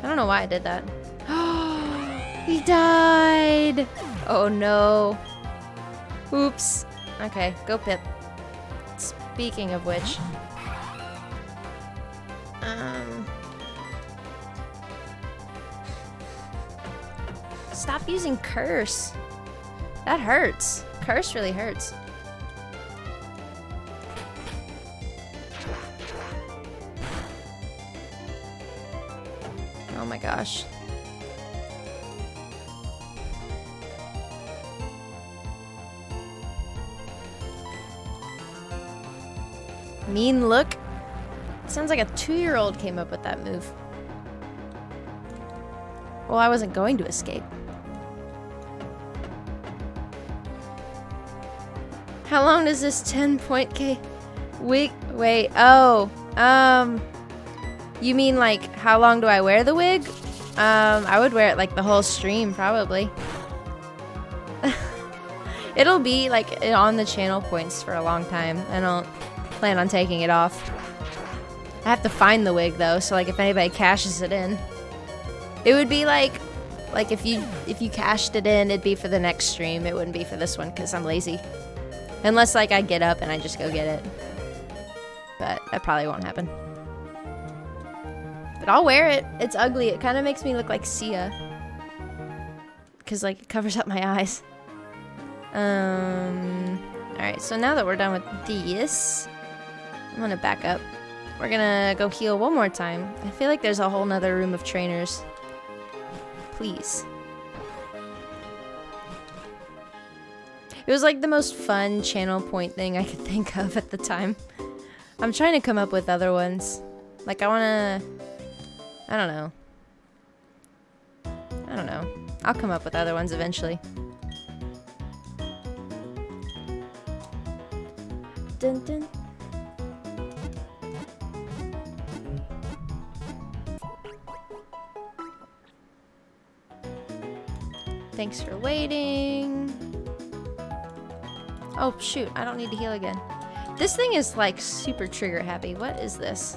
I don't know why I did that. he died! Oh, no. Oops. Okay, go Pip. Speaking of which... using curse. That hurts. Curse really hurts. Oh my gosh. Mean look. Sounds like a two-year-old came up with that move. Well, I wasn't going to escape. How long does this 10 point K wig wait, oh, um you mean like how long do I wear the wig? Um I would wear it like the whole stream probably. It'll be like on the channel points for a long time. I don't plan on taking it off. I have to find the wig though, so like if anybody cashes it in. It would be like like if you if you cashed it in, it'd be for the next stream. It wouldn't be for this one cuz I'm lazy. Unless, like, I get up and I just go get it. But that probably won't happen. But I'll wear it. It's ugly. It kind of makes me look like Sia. Because, like, it covers up my eyes. Um, Alright, so now that we're done with this, I'm going to back up. We're going to go heal one more time. I feel like there's a whole nother room of trainers. Please. It was like the most fun channel point thing I could think of at the time. I'm trying to come up with other ones. Like I wanna... I don't know. I don't know. I'll come up with other ones eventually. Dun dun. Thanks for waiting. Oh, shoot. I don't need to heal again. This thing is, like, super trigger happy. What is this?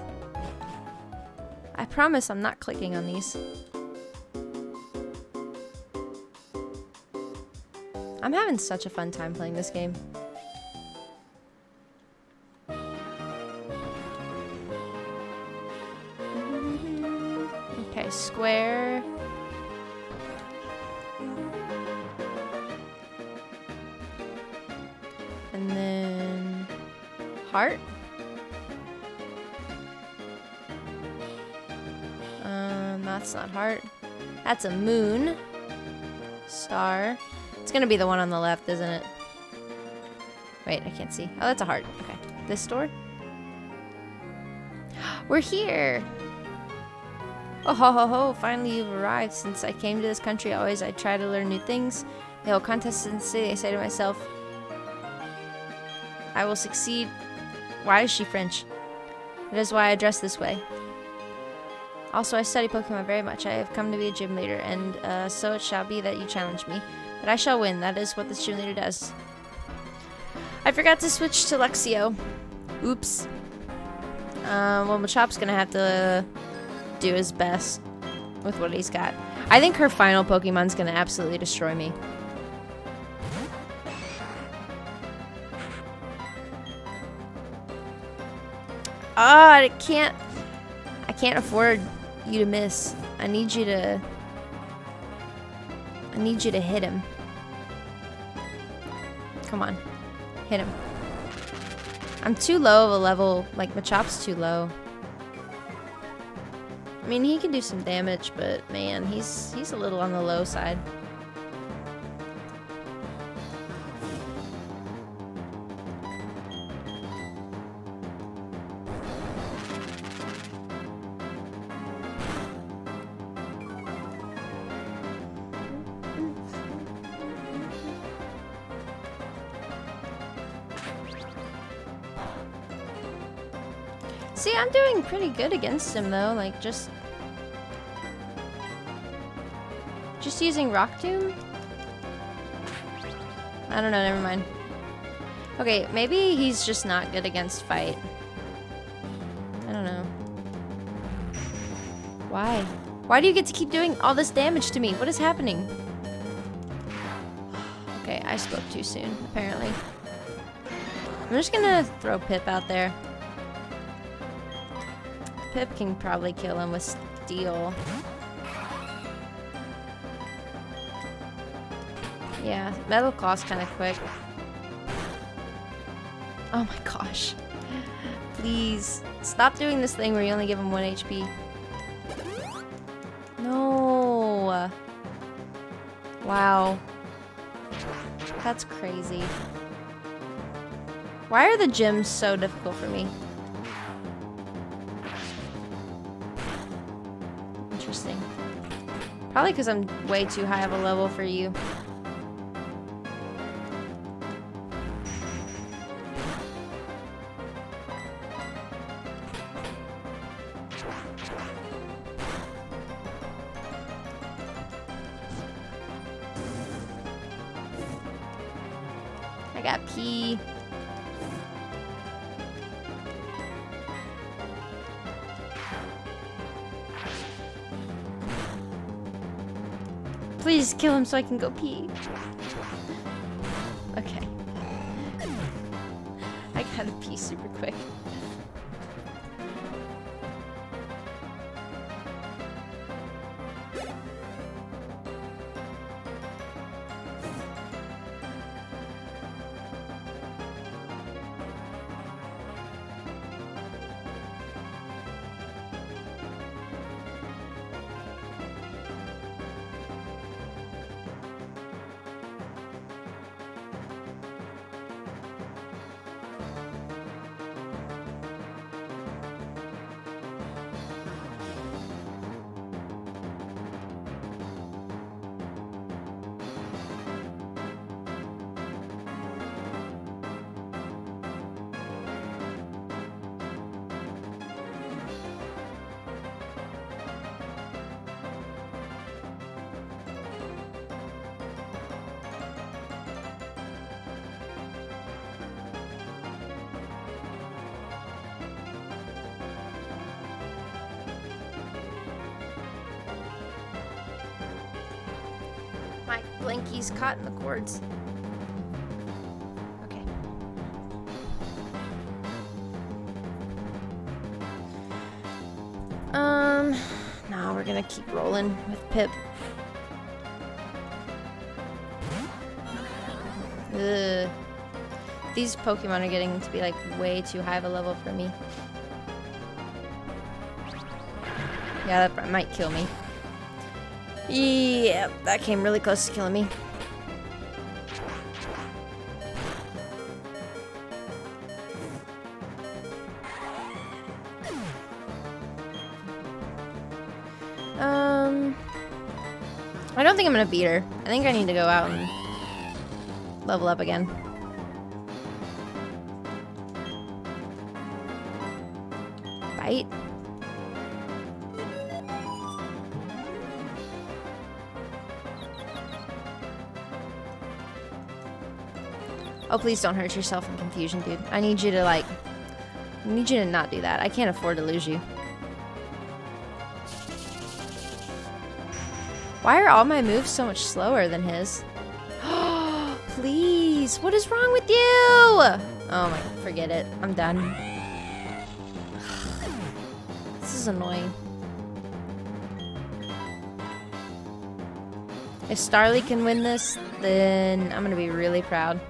I promise I'm not clicking on these. I'm having such a fun time playing this game. That's a moon. Star. It's gonna be the one on the left, isn't it? Wait, I can't see. Oh, that's a heart. Okay. This door? We're here! Oh ho ho ho, finally you've arrived. Since I came to this country, always I try to learn new things. The whole contest in the city, I say to myself, I will succeed. Why is she French? That is why I dress this way. Also, I study Pokemon very much. I have come to be a gym leader, and uh, so it shall be that you challenge me. But I shall win. That is what this gym leader does. I forgot to switch to Luxio. Oops. Um, well, Machop's gonna have to do his best with what he's got. I think her final Pokemon's gonna absolutely destroy me. Ah, I can't. I can't afford you to miss. I need you to. I need you to hit him. Come on, hit him. I'm too low of a level. Like Machop's too low. I mean, he can do some damage, but man, he's he's a little on the low side. Pretty good against him though, like just just using Rock Tomb. I don't know, never mind. Okay, maybe he's just not good against fight. I don't know. Why? Why do you get to keep doing all this damage to me? What is happening? Okay, I spoke too soon, apparently. I'm just gonna throw Pip out there. Pip can probably kill him with steel. Yeah, Metal Claw's kind of quick. Oh my gosh. Please. Stop doing this thing where you only give him 1 HP. No. Wow. That's crazy. Why are the gyms so difficult for me? Probably because I'm way too high of a level for you. So I can go pee. Okay. I gotta pee super quick. Blanky's caught in the cords. Okay. Um, no, we're gonna keep rolling with Pip. Ugh. These Pokemon are getting to be like way too high of a level for me. Yeah, that might kill me. Yeah, that came really close to killing me. Um, I don't think I'm gonna beat her. I think I need to go out and level up again. Oh, please don't hurt yourself in confusion, dude. I need you to, like... I need you to not do that. I can't afford to lose you. Why are all my moves so much slower than his? please! What is wrong with you? Oh my... God, forget it. I'm done. This is annoying. If Starly can win this, then I'm gonna be really proud.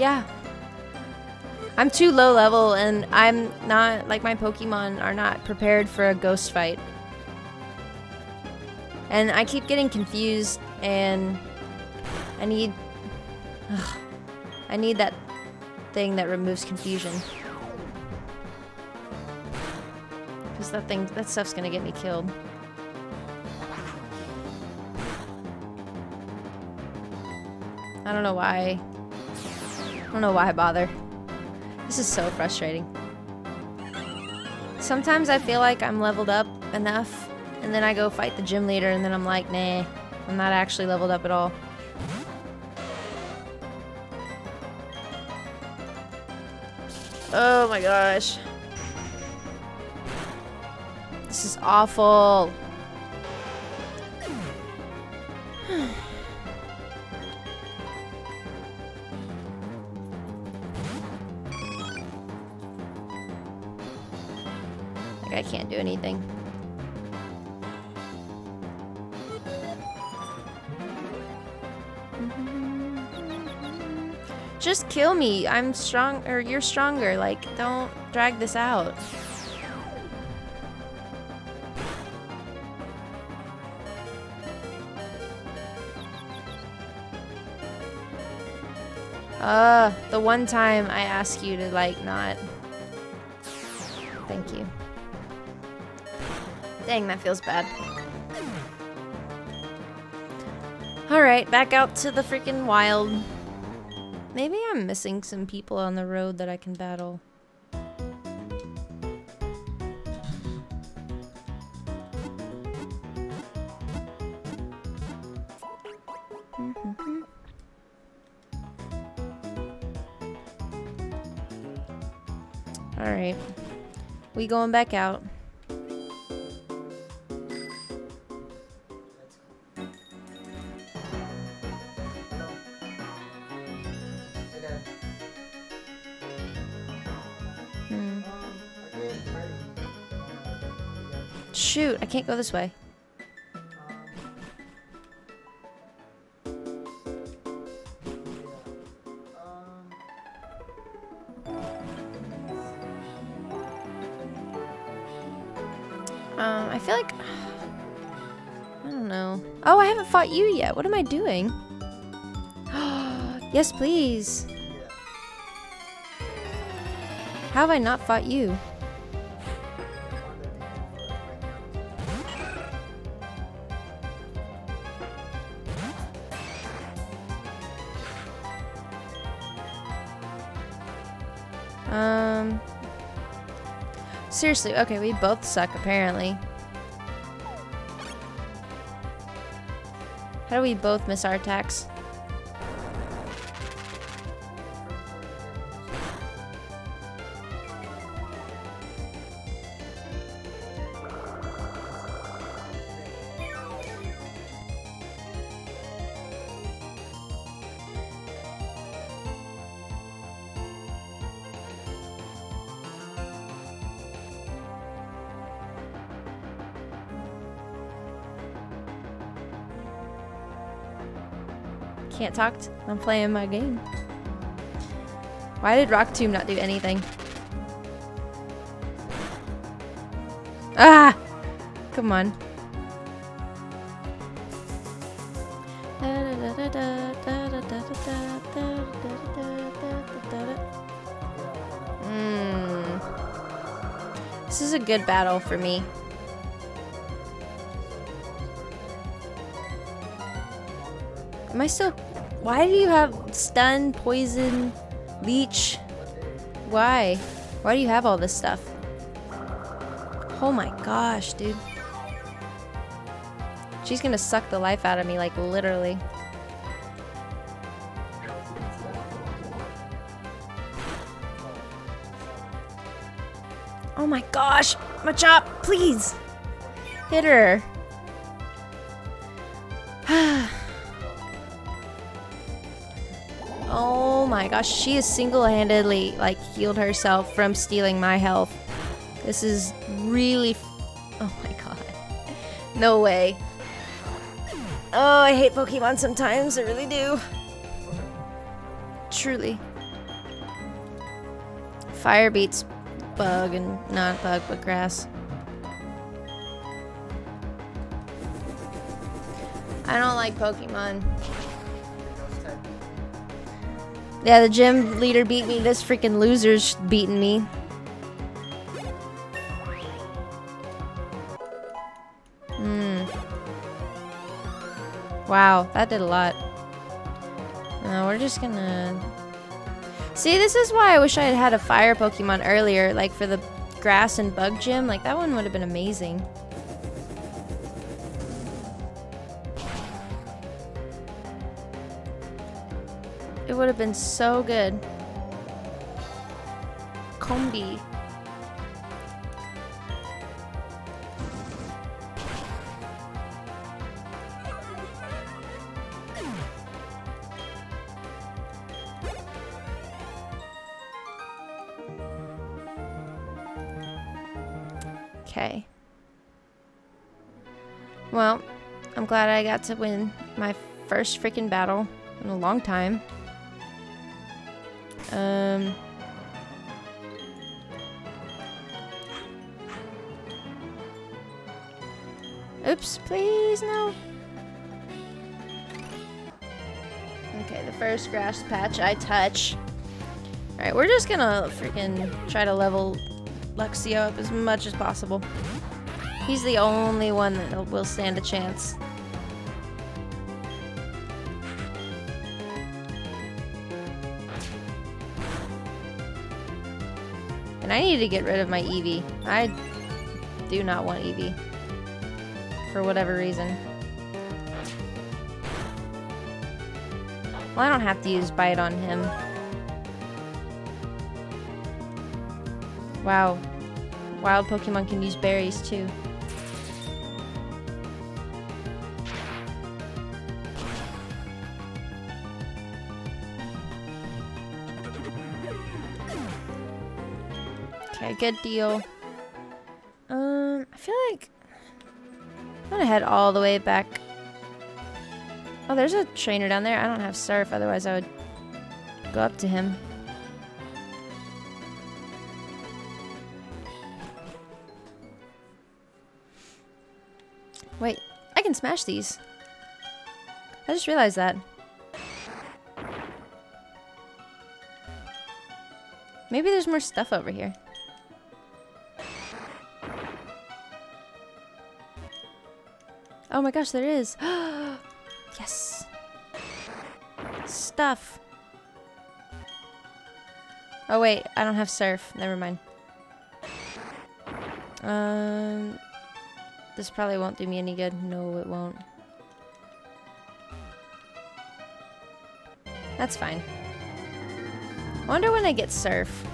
Yeah. I'm too low level and I'm not, like my Pokemon are not prepared for a ghost fight. And I keep getting confused and I need, ugh, I need that thing that removes confusion. Because that thing, that stuff's gonna get me killed. I don't know why. I don't know why I bother. This is so frustrating. Sometimes I feel like I'm leveled up enough, and then I go fight the gym leader, and then I'm like, nah, I'm not actually leveled up at all. Oh my gosh. This is awful. Just kill me. I'm strong, or you're stronger. Like, don't drag this out. Uh, the one time I ask you to, like, not. Thank you. Dang, that feels bad. Alright, back out to the freaking wild. I'm missing some people on the road that I can battle. Mm-hmm. Alright. We going back out. Can't go this way. Um, I feel like... I don't know. Oh, I haven't fought you yet. What am I doing? yes, please. How have I not fought you? Seriously, okay, we both suck apparently. How do we both miss our attacks? Can't talk. I'm playing my game. Why did Rock Tomb not do anything? Ah! Come on. Mm. This is a good battle for me. Am I still... Why do you have stun, poison, leech? Why? Why do you have all this stuff? Oh my gosh, dude. She's gonna suck the life out of me, like literally. Oh my gosh! Machop, please! Hit her! My gosh, she has single-handedly, like, healed herself from stealing my health. This is really... oh my god. No way. Oh, I hate Pokemon sometimes, I really do. Truly. Fire beats bug and not bug, but grass. I don't like Pokemon. Yeah, the gym leader beat me. This freaking loser's beating me. Hmm. Wow, that did a lot. No, we're just gonna... See, this is why I wish I had had a fire Pokemon earlier, like for the grass and bug gym. Like, that one would have been amazing. Would have been so good. Combee. Okay. Well, I'm glad I got to win my first freaking battle in a long time. Oops, please, no. Okay, the first grass patch I touch. Alright, we're just gonna freaking try to level Luxio up as much as possible. He's the only one that will stand a chance. And I need to get rid of my Eevee. I do not want Eevee. For whatever reason. Well, I don't have to use Bite on him. Wow. Wild Pokemon can use berries too. Okay, good deal. Head all the way back. Oh, there's a trainer down there. I don't have surf, otherwise I would go up to him. Wait, I can smash these. I just realized that. Maybe there's more stuff over here. Oh my gosh, there is. yes. Stuff. Oh wait, I don't have surf. Never mind. Um, this probably won't do me any good. No, it won't. That's fine. I wonder when I get surf.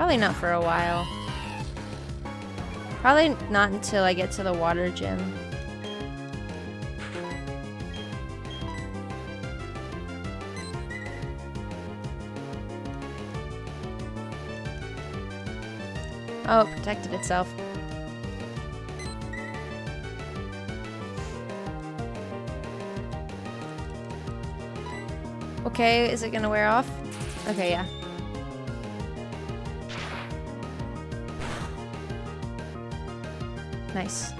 Probably not for a while. Probably not until I get to the water gym. Oh, it protected itself. Okay, is it gonna wear off? Okay, yeah. Nice.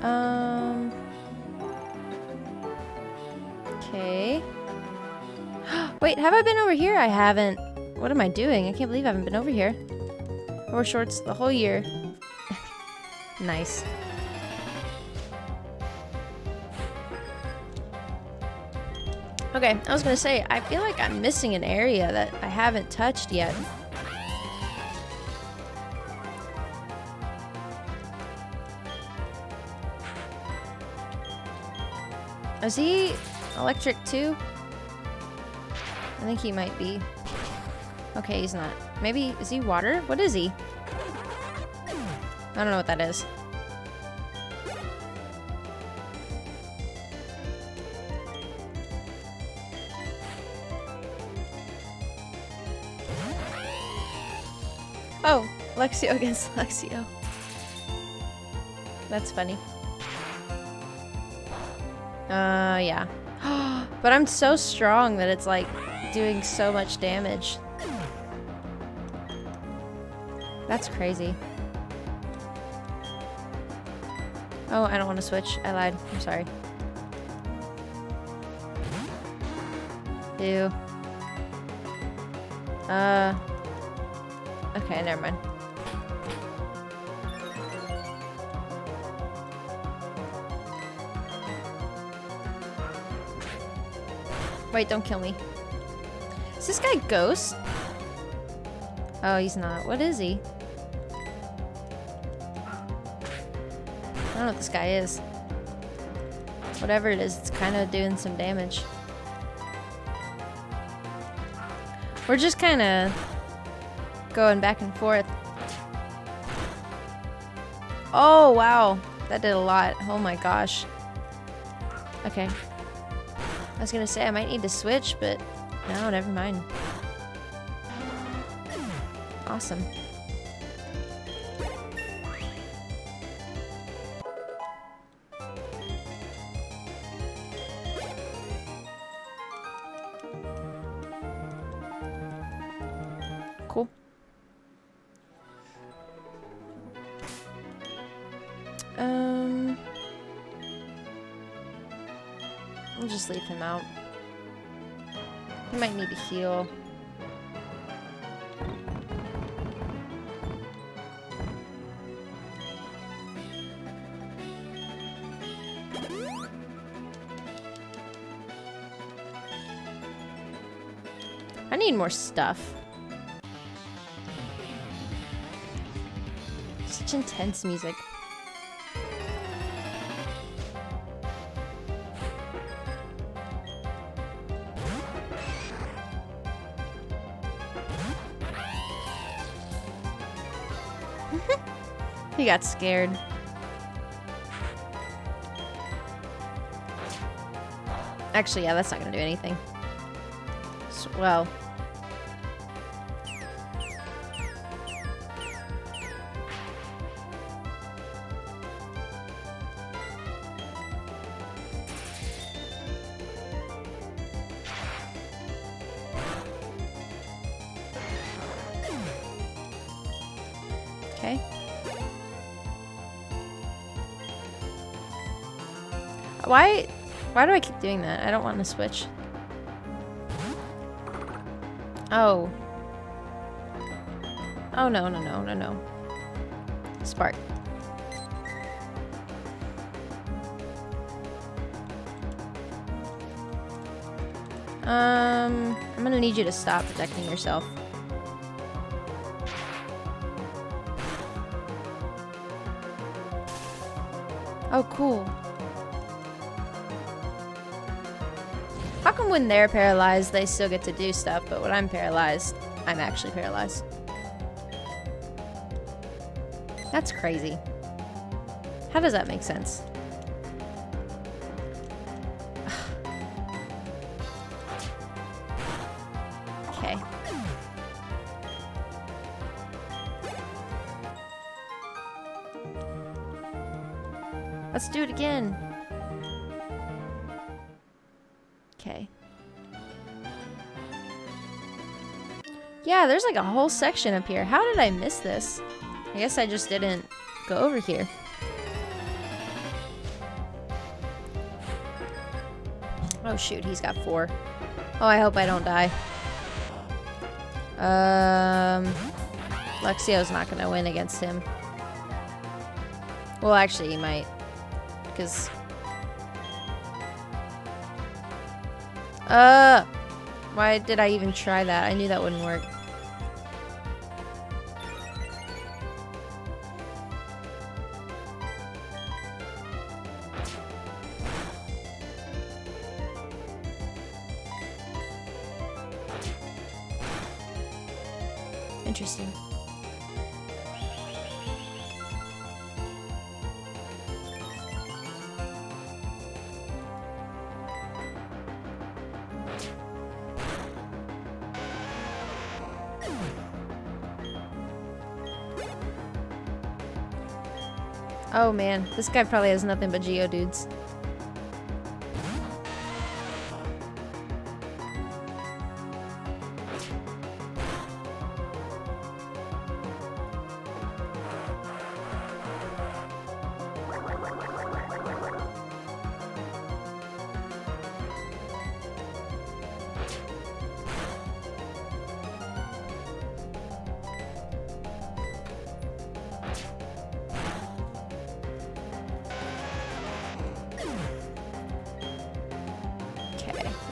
Um. Okay. Wait, have I been over here? I haven't. What am I doing? I can't believe I haven't been over here. Or shorts the whole year. nice. Okay, I was gonna say, I feel like I'm missing an area that I haven't touched yet. Is he electric too? I think he might be. Okay, he's not. Maybe, is he water? What is he? I don't know what that is. Luxio against Luxio. That's funny. Uh, yeah. but I'm so strong that it's like doing so much damage. That's crazy. Oh, I don't want to switch. I lied. I'm sorry. Ew. Uh. Okay, never mind. Wait, don't kill me. Is this guy Ghost? Oh, he's not. What is he? I don't know what this guy is. Whatever it is, it's kind of doing some damage. We're just kind of going back and forth. Oh, wow. That did a lot. Oh my gosh. Okay. I was gonna say I might need to switch, but no, never mind. Awesome. Him out. He might need to heal. I need more stuff. Such intense music. Got scared. Actually, yeah, that's not gonna do anything. S- well. Why do I keep doing that? I don't want to switch. Oh. Oh no, no, no, no, no. Spark. Um, I'm gonna need you to stop protecting yourself. Oh, cool. When they're paralyzed, they still get to do stuff, but when I'm paralyzed, I'm actually paralyzed? That's crazy. How does that make sense? Like a whole section up here. How did I miss this? I guess I just didn't go over here. Oh shoot, he's got four. Oh, I hope I don't die. Um, Luxio's not gonna win against him. Well, actually, he might. Because... Uh! Why did I even try that? I knew that wouldn't work. This guy probably has nothing but geodudes.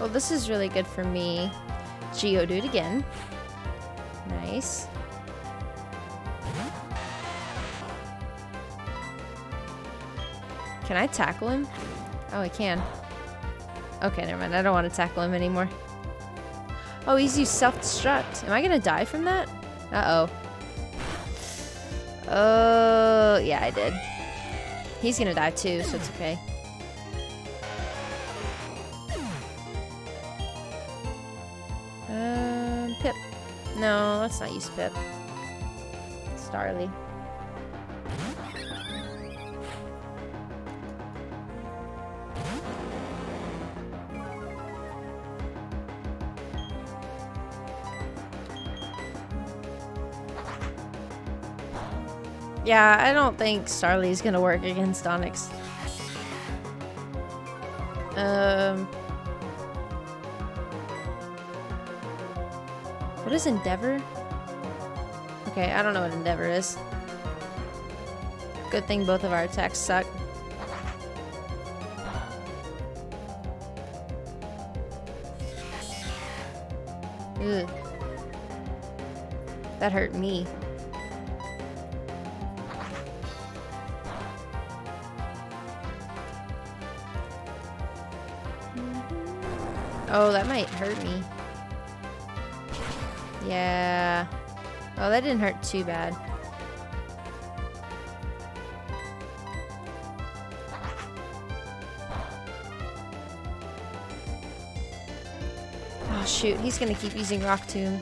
Well, this is really good for me. Geodude again. Nice. Can I tackle him? Oh, I can. Okay, never mind. I don't want to tackle him anymore. Oh, he's used self-destruct. Am I gonna die from that? Uh-oh. Oh, yeah, I did. He's gonna die too, so it's okay. No, let's not use Pip. Starly. Yeah, I don't think Starly's gonna work against Onix. What is Endeavor? Okay, I don't know what Endeavor is. Good thing both of our attacks suck. Ugh. That hurt me. Mm-hmm. Oh, that might hurt me. Yeah. Oh, that didn't hurt too bad. Oh shoot, he's gonna keep using Rock Tomb.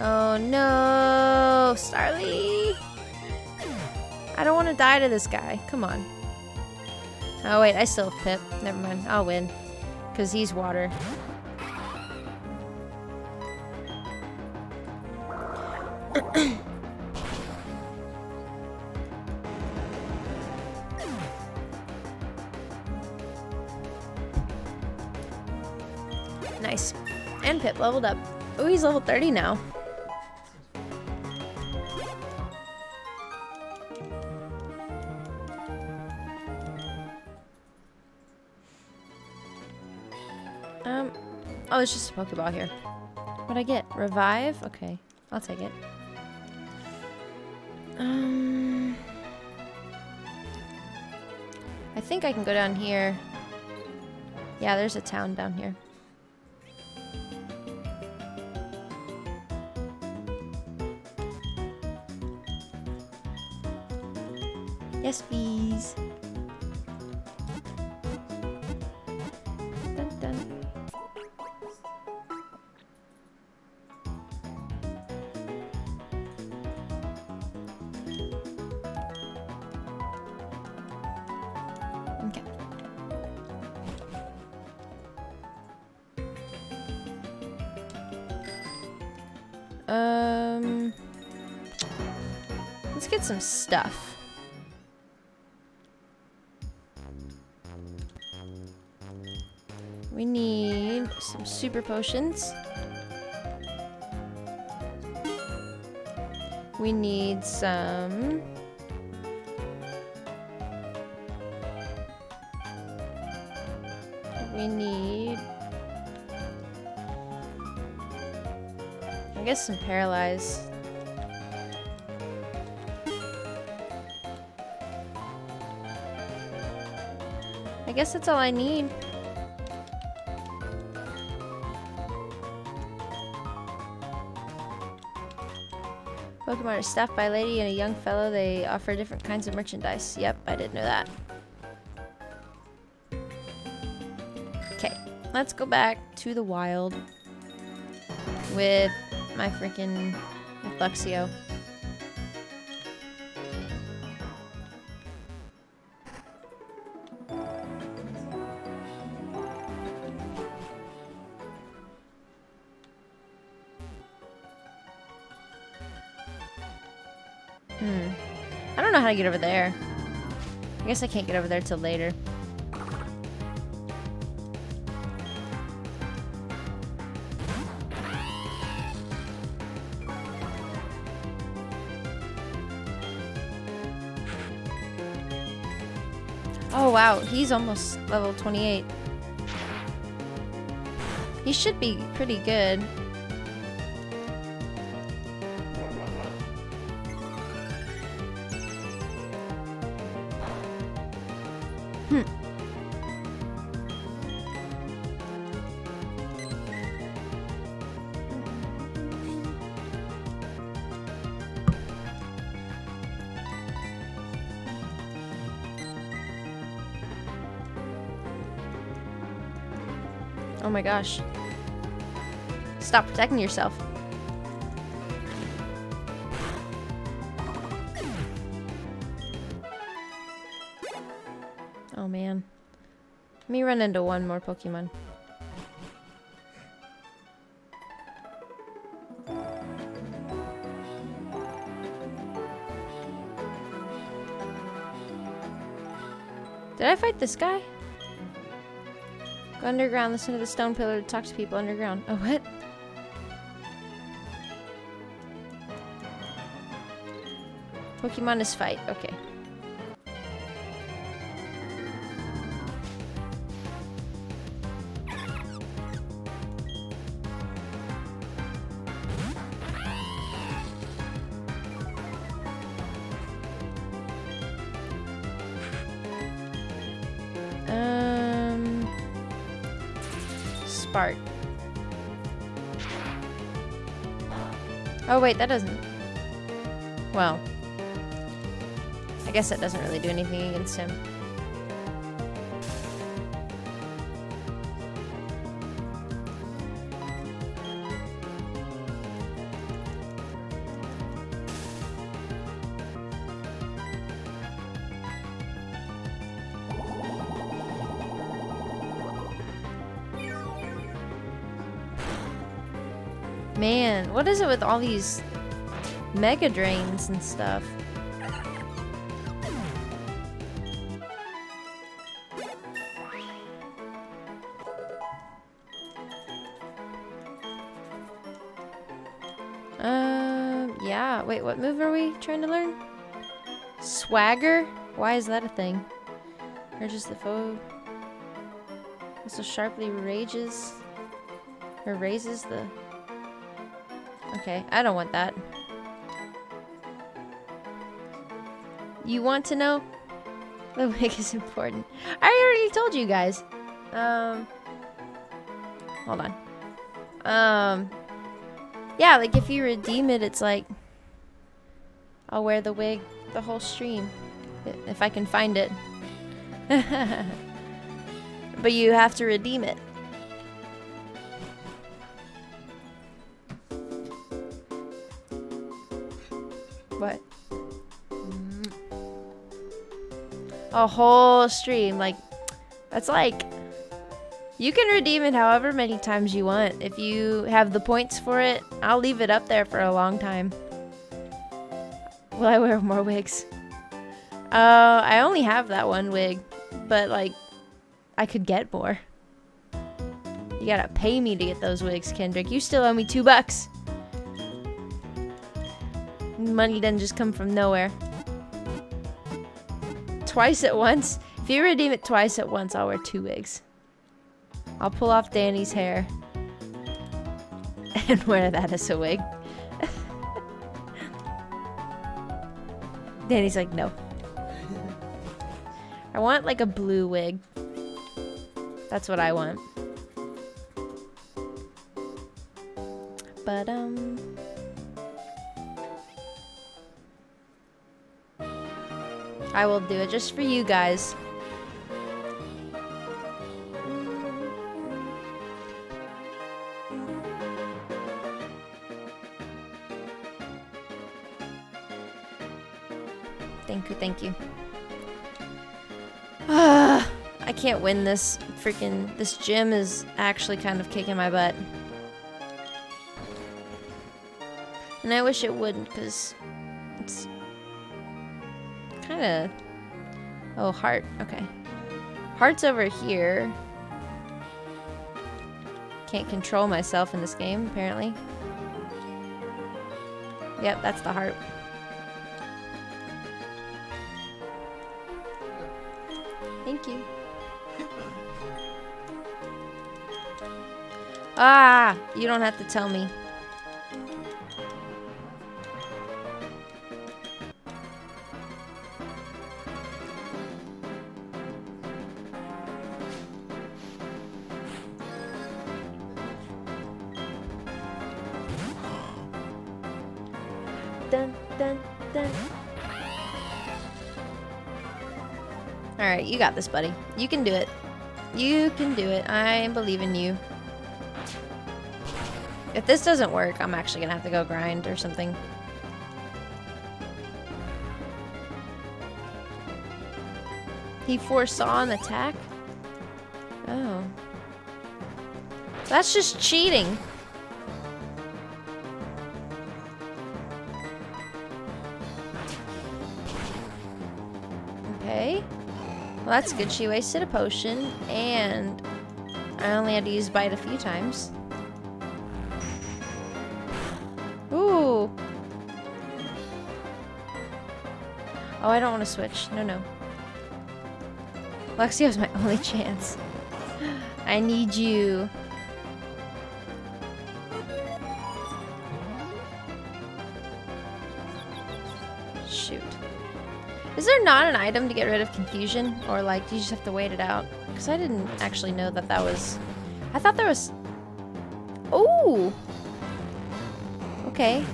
Oh no, Starly! I don't want to die to this guy. Come on. Oh wait, I still have Pip. Never mind, I'll win. Because he's water. Leveled up. Oh, he's level 30 now. Um, oh, there's just a Pokeball here. What'd I get? Revive? Okay, I'll take it. Um, I think I can go down here. Yeah, there's a town down here. Dun, dun. Okay. Um, let's get some stuff. Super potions. We need some... We need... I guess some paralyze. I guess that's all I need. Pokemon are staffed by a lady and a young fellow. They offer different kinds of merchandise. Yep, I didn't know that. Okay, let's go back to the wild with my freaking Luxio. I get over there. I guess I can't get over there till later. Oh wow, he's almost level 28. He should be pretty good. Gosh. Stop protecting yourself. Oh man. Let me run into one more Pokemon. Did I fight this guy? Go underground, listen to the stone pillar, to talk to people underground. Oh, what? Pokemon is fight. Okay. Wait, that doesn't. Well, I guess that doesn't really do anything against him. What is it with all these mega drains and stuff? Um, yeah. Wait, what move are we trying to learn? Swagger? Why is that a thing? Or just the foe. Also sharply rages. Or raises the Okay, I don't want that. You want to know? The wig is important. I already told you guys. Um, hold on. Um, yeah, like if you redeem it, it's like I'll wear the wig the whole stream if I can find it. but you have to redeem it. A whole stream. Like, that's like. You can redeem it however many times you want. If you have the points for it, I'll leave it up there for a long time. Will I wear more wigs? Uh, I only have that one wig, but like, I could get more. You gotta pay me to get those wigs, Kendrick. You still owe me two bucks. Money doesn't just come from nowhere. Twice at once? If you redeem it twice at once, I'll wear two wigs. I'll pull off Danny's hair and wear that as a wig. Danny's like, no. I want like a blue wig. That's what I want. But, um. I will do it just for you guys. Thank you, thank you. Ah, I can't win this freaking. This gym is actually kind of kicking my butt. And I wish it wouldn't, because Oh, heart. Okay. Heart's over here. Can't control myself in this game, apparently. Yep, that's the heart. Thank you. Ah, you don't have to tell me. Got this, buddy. You can do it. You can do it. I believe in you. If this doesn't work, I'm actually gonna have to go grind or something. He foresaw an attack? Oh. That's just cheating. Well, that's good. She wasted a potion, and I only had to use bite a few times. Ooh. Oh, I don't want to switch. No, no. Luxio's my only chance. I need you. There not an item to get rid of confusion? Or like, do you just have to wait it out? Because I didn't actually know that that was... I thought there was... Ooh! Okay.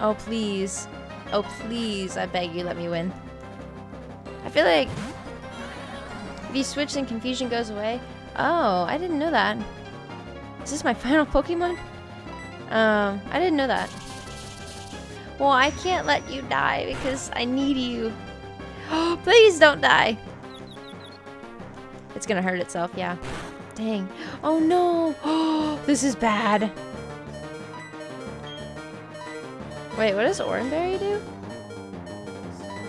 Oh, please. Oh, please. I beg you, let me win. I feel like... If you switch then confusion goes away. Oh, I didn't know that. Is this my final Pokemon? Um, I didn't know that. Well, I can't let you die because I need you. Oh, please don't die. It's gonna hurt itself, yeah. Dang. Oh no. Oh, this is bad. Wait, what does Oranberry do?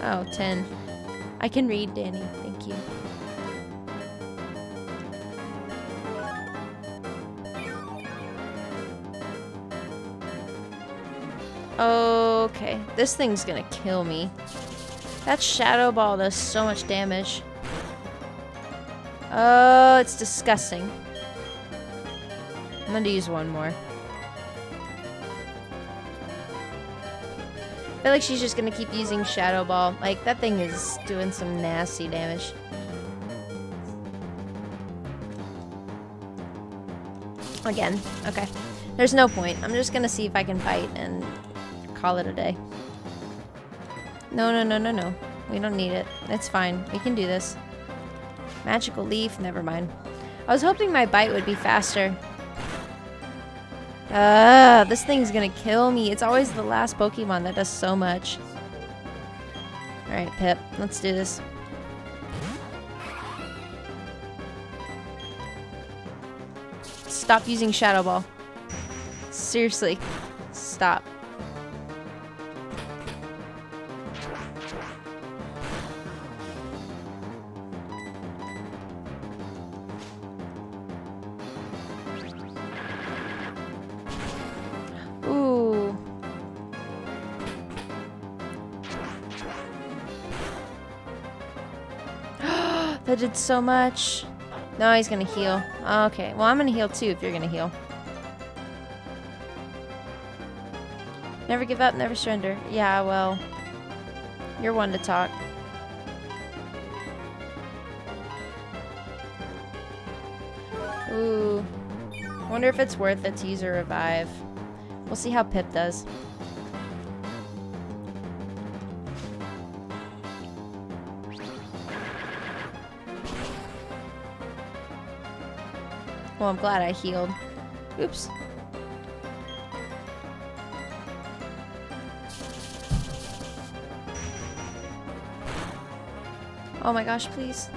Oh, 10. I can read, Danny. Thank you. This thing's gonna kill me. That Shadow Ball does so much damage. Oh, it's disgusting. I'm gonna use one more. I feel like she's just gonna keep using Shadow Ball. Like, that thing is doing some nasty damage. Again. Okay. There's no point. I'm just gonna see if I can fight and call it a day. No, no, no, no, no. We don't need it. It's fine. We can do this. Magical leaf. Never mind. I was hoping my bite would be faster. Uh, this thing's gonna kill me. It's always the last Pokemon that does so much. Alright, Pip. Let's do this. Stop using Shadow Ball. Seriously. Stop. Did so much. No, he's gonna heal. Okay, well I'm gonna heal too if you're gonna heal. Never give up, never surrender. Yeah, well, you're one to talk. Ooh. Wonder if it's worth it to use a revive. We'll see how Pip does. Well, I'm glad I healed. Oops. Oh my gosh, please.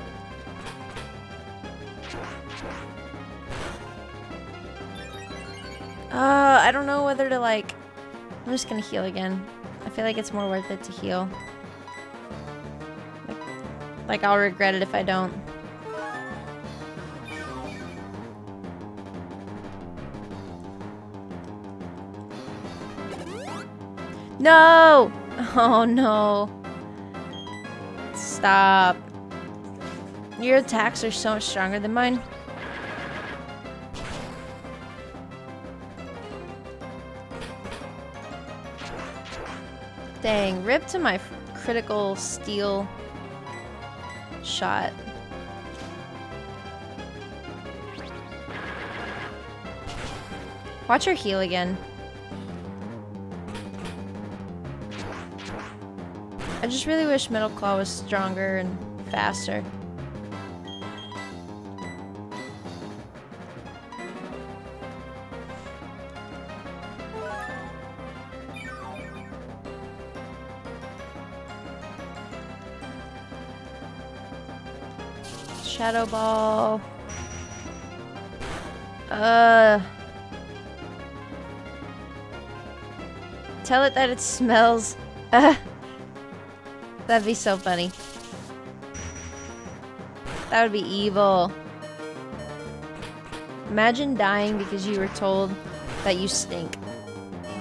Uh, I don't know whether to like... I'm just gonna heal again. I feel like it's more worth it to heal. Like, like I'll regret it if I don't. No! Oh no. Stop. Your attacks are so much stronger than mine. Dang, rip to my critical steel shot. Watch her heal again. Just really wish Metal Claw was stronger and faster. Shadow Ball. Uh. Tell it that it smells. Uh. That'd be so funny. That would be evil. Imagine dying because you were told that you stink.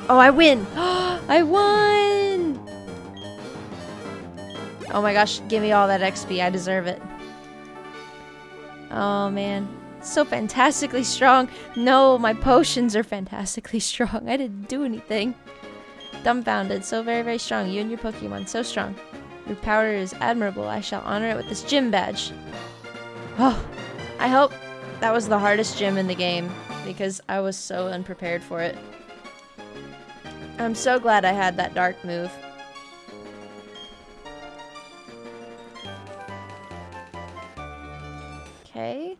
Oh, I win! I won! Oh my gosh, give me all that XP. I deserve it. Oh man. So fantastically strong. No, my potions are fantastically strong. I didn't do anything. Dumbfounded. So very, very strong. You and your Pokemon. So strong. Your power is admirable. I shall honor it with this gym badge. Oh, I hope that was the hardest gym in the game because I was so unprepared for it. I'm so glad I had that dark move. Okay.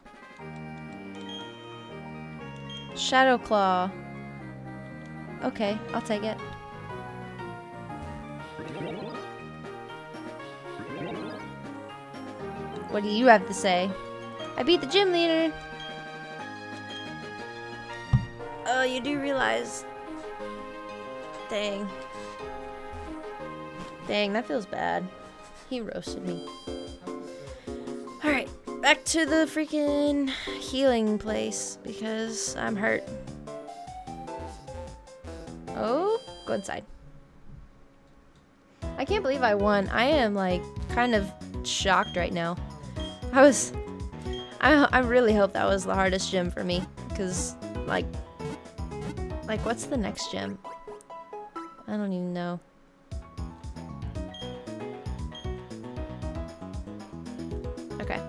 Shadow Claw. Okay, I'll take it. What do you have to say? I beat the gym leader. Oh, you do realize. Dang. Dang, that feels bad. He roasted me. Alright, back to the freaking healing place because I'm hurt. Oh, go inside. I can't believe I won. I am like kind of shocked right now. I was I I really hope that was the hardest gym for me cuz like like what's the next gym? I don't even know. Okay.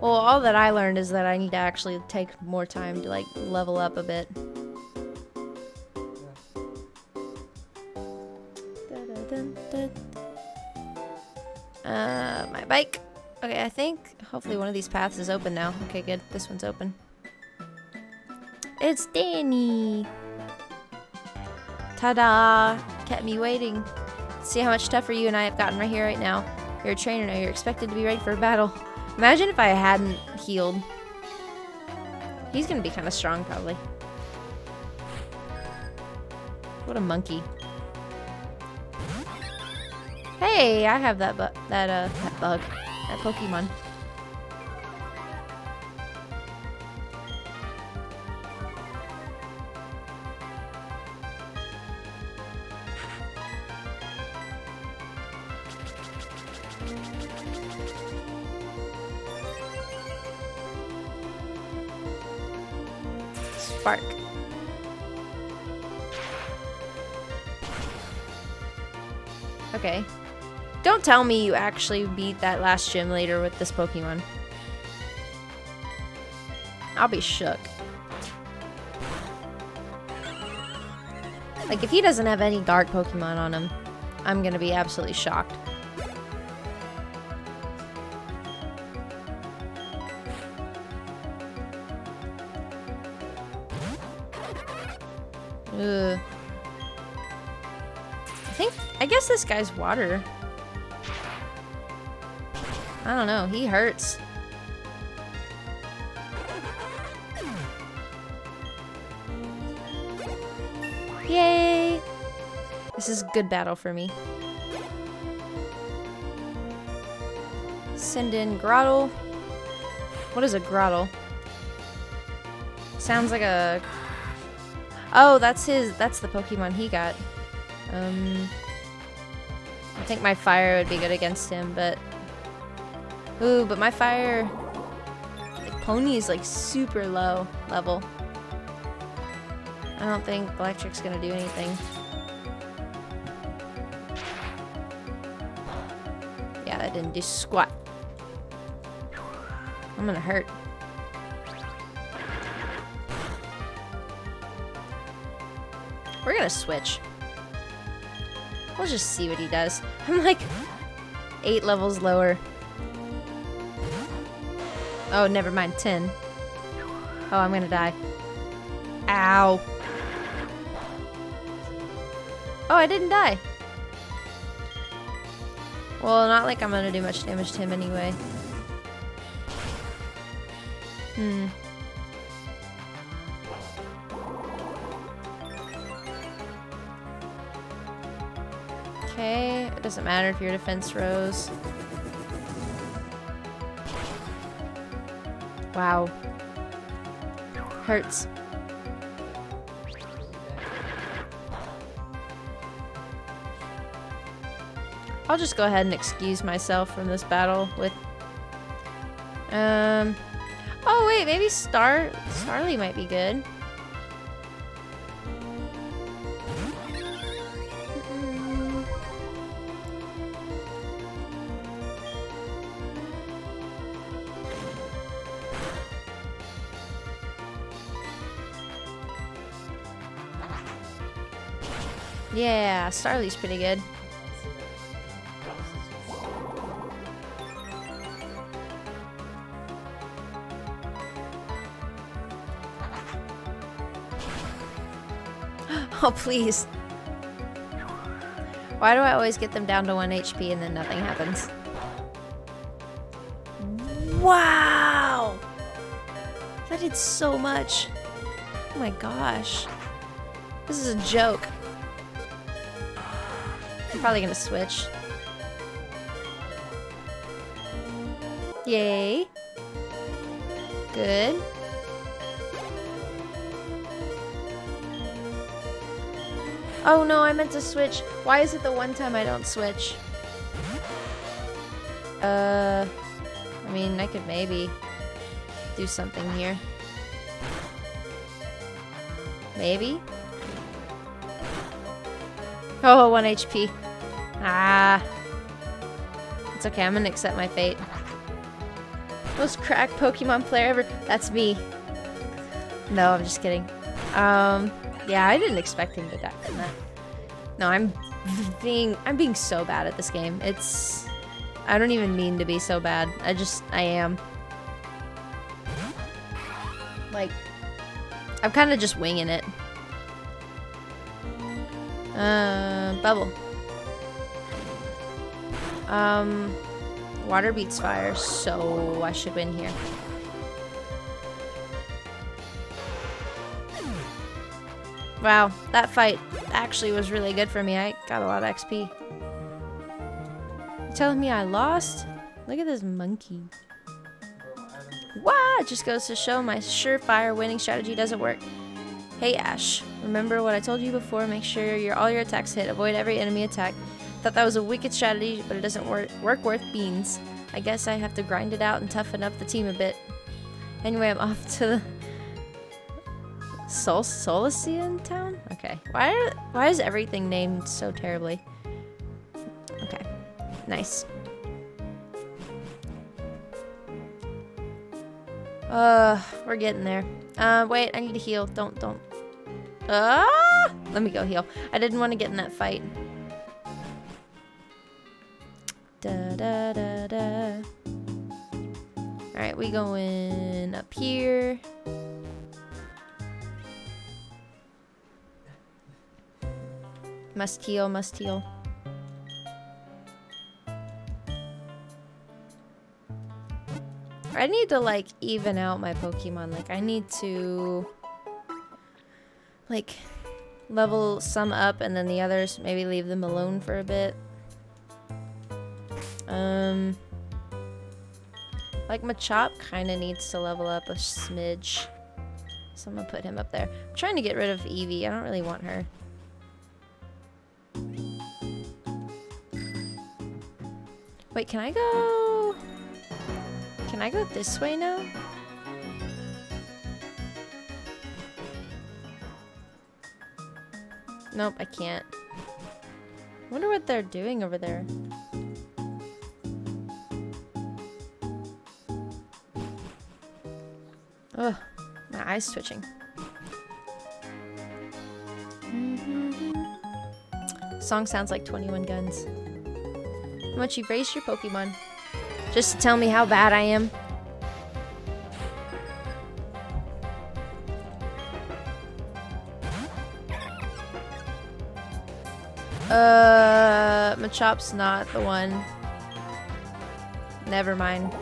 Well, all that I learned is that I need to actually take more time to like level up a bit. Uh, my bike. Okay, I think hopefully one of these paths is open now. Okay, good. This one's open. It's Danny. Ta-da! Kept me waiting. See how much tougher you and I have gotten right here, right now. You're a trainer now. You're expected to be ready for a battle. Imagine if I hadn't healed. He's gonna be kind of strong, probably. What a monkey. Hey, I have that bu that uh that bug, that Pokemon. Tell me you actually beat that last gym leader with this Pokemon. I'll be shook. Like, if he doesn't have any dark Pokemon on him, I'm gonna be absolutely shocked. Ugh. I think, I guess this guy's water. I don't know, he hurts. Yay! This is a good battle for me. Send in Grottle. What is a Grottle? Sounds like a... Oh, that's his, that's the Pokemon he got. Um... I think my fire would be good against him, but... Ooh, but my fire... Pony is like super low level. I don't think electric's gonna do anything. Yeah, that didn't do squat. I'm gonna hurt. We're gonna switch. We'll just see what he does. I'm like eight levels lower. Oh, never mind, 10. Oh, I'm gonna die. Ow. Oh, I didn't die. Well, not like I'm gonna do much damage to him anyway. Hmm. Okay, it doesn't matter if your defense rose. Wow. Hurts. I'll just go ahead and excuse myself from this battle with... Um... Oh wait, maybe Star... Starly might be good. Starly's pretty good. Oh, please. Why do I always get them down to 1 HP and then nothing happens? Wow! That did so much. Oh my gosh. This is a joke. Probably gonna switch. Yay. Good. Oh no, I meant to switch. Why is it the one time I don't switch? Uh, I mean, I could maybe do something here. Maybe? Oh, 1 HP. Ah. It's okay, I'm gonna accept my fate. Most cracked Pokemon player ever. That's me. No, I'm just kidding. Um, yeah, I didn't expect him to die from that. No, I'm being I'm being so bad at this game. It's I don't even mean to be so bad. I just I am. Like I'm kind of just winging it. Uh, bubble. Um, water beats fire, so I should win here. Wow, that fight actually was really good for me. I got a lot of XP. You're telling me I lost? Look at this monkey. Wow, it just goes to show my surefire winning strategy doesn't work. Hey Ash, remember what I told you before? Make sure you're your all your attacks hit. Avoid every enemy attack. Thought that was a wicked strategy, but it doesn't work, work worth beans. I guess I have to grind it out and toughen up the team a bit. Anyway, I'm off to the Sol town? Okay. Why are, why is everything named so terribly? Okay. Nice. Uh, we're getting there. Uh, wait, I need to heal. Don't, don't. Ah! Let me go heal. I didn't want to get in that fight. Da da da da. Alright, we going up here. Must heal, must heal. I need to like even out my Pokemon. Like I need to like level some up and then the others maybe leave them alone for a bit. Um, like Machop kind of needs to level up a smidge. So I'm gonna put him up there. I'm trying to get rid of Eevee. I don't really want her. Wait, can I go... Can I go this way now? Nope, I can't. Wonder what they're doing over there. Ugh, my eyes twitching. Song sounds like 21 Guns. How much you've raised your Pokemon? Just to tell me how bad I am. Uh, Machop's not the one. Never mind.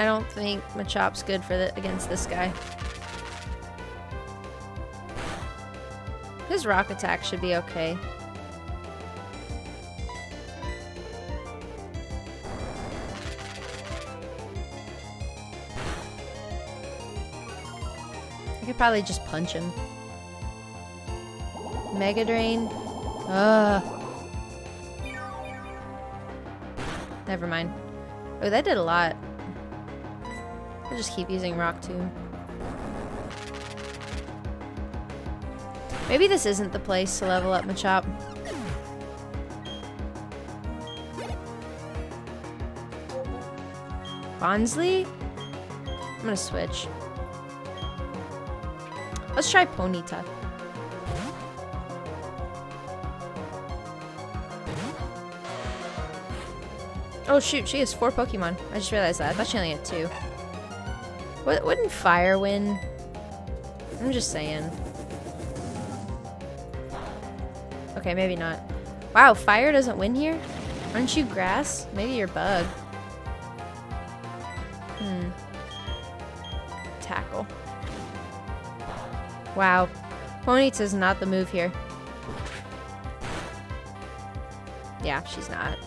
I don't think Machop's good for the against this guy. His rock attack should be okay. I could probably just punch him. Mega Drain. Ugh. Never mind. Oh, that did a lot. I'll just keep using Rock Tomb. Maybe this isn't the place to level up Machop. Bonsly? I'm gonna switch. Let's try Ponyta. Oh shoot, she has four Pokemon. I just realized that. I thought she only had two. Wouldn't Fire win? I'm just saying. Okay, maybe not. Wow, Fire doesn't win here? Aren't you Grass? Maybe you're Bug. Hmm. Tackle. Wow. Ponyta's not the move here. Yeah, she's not.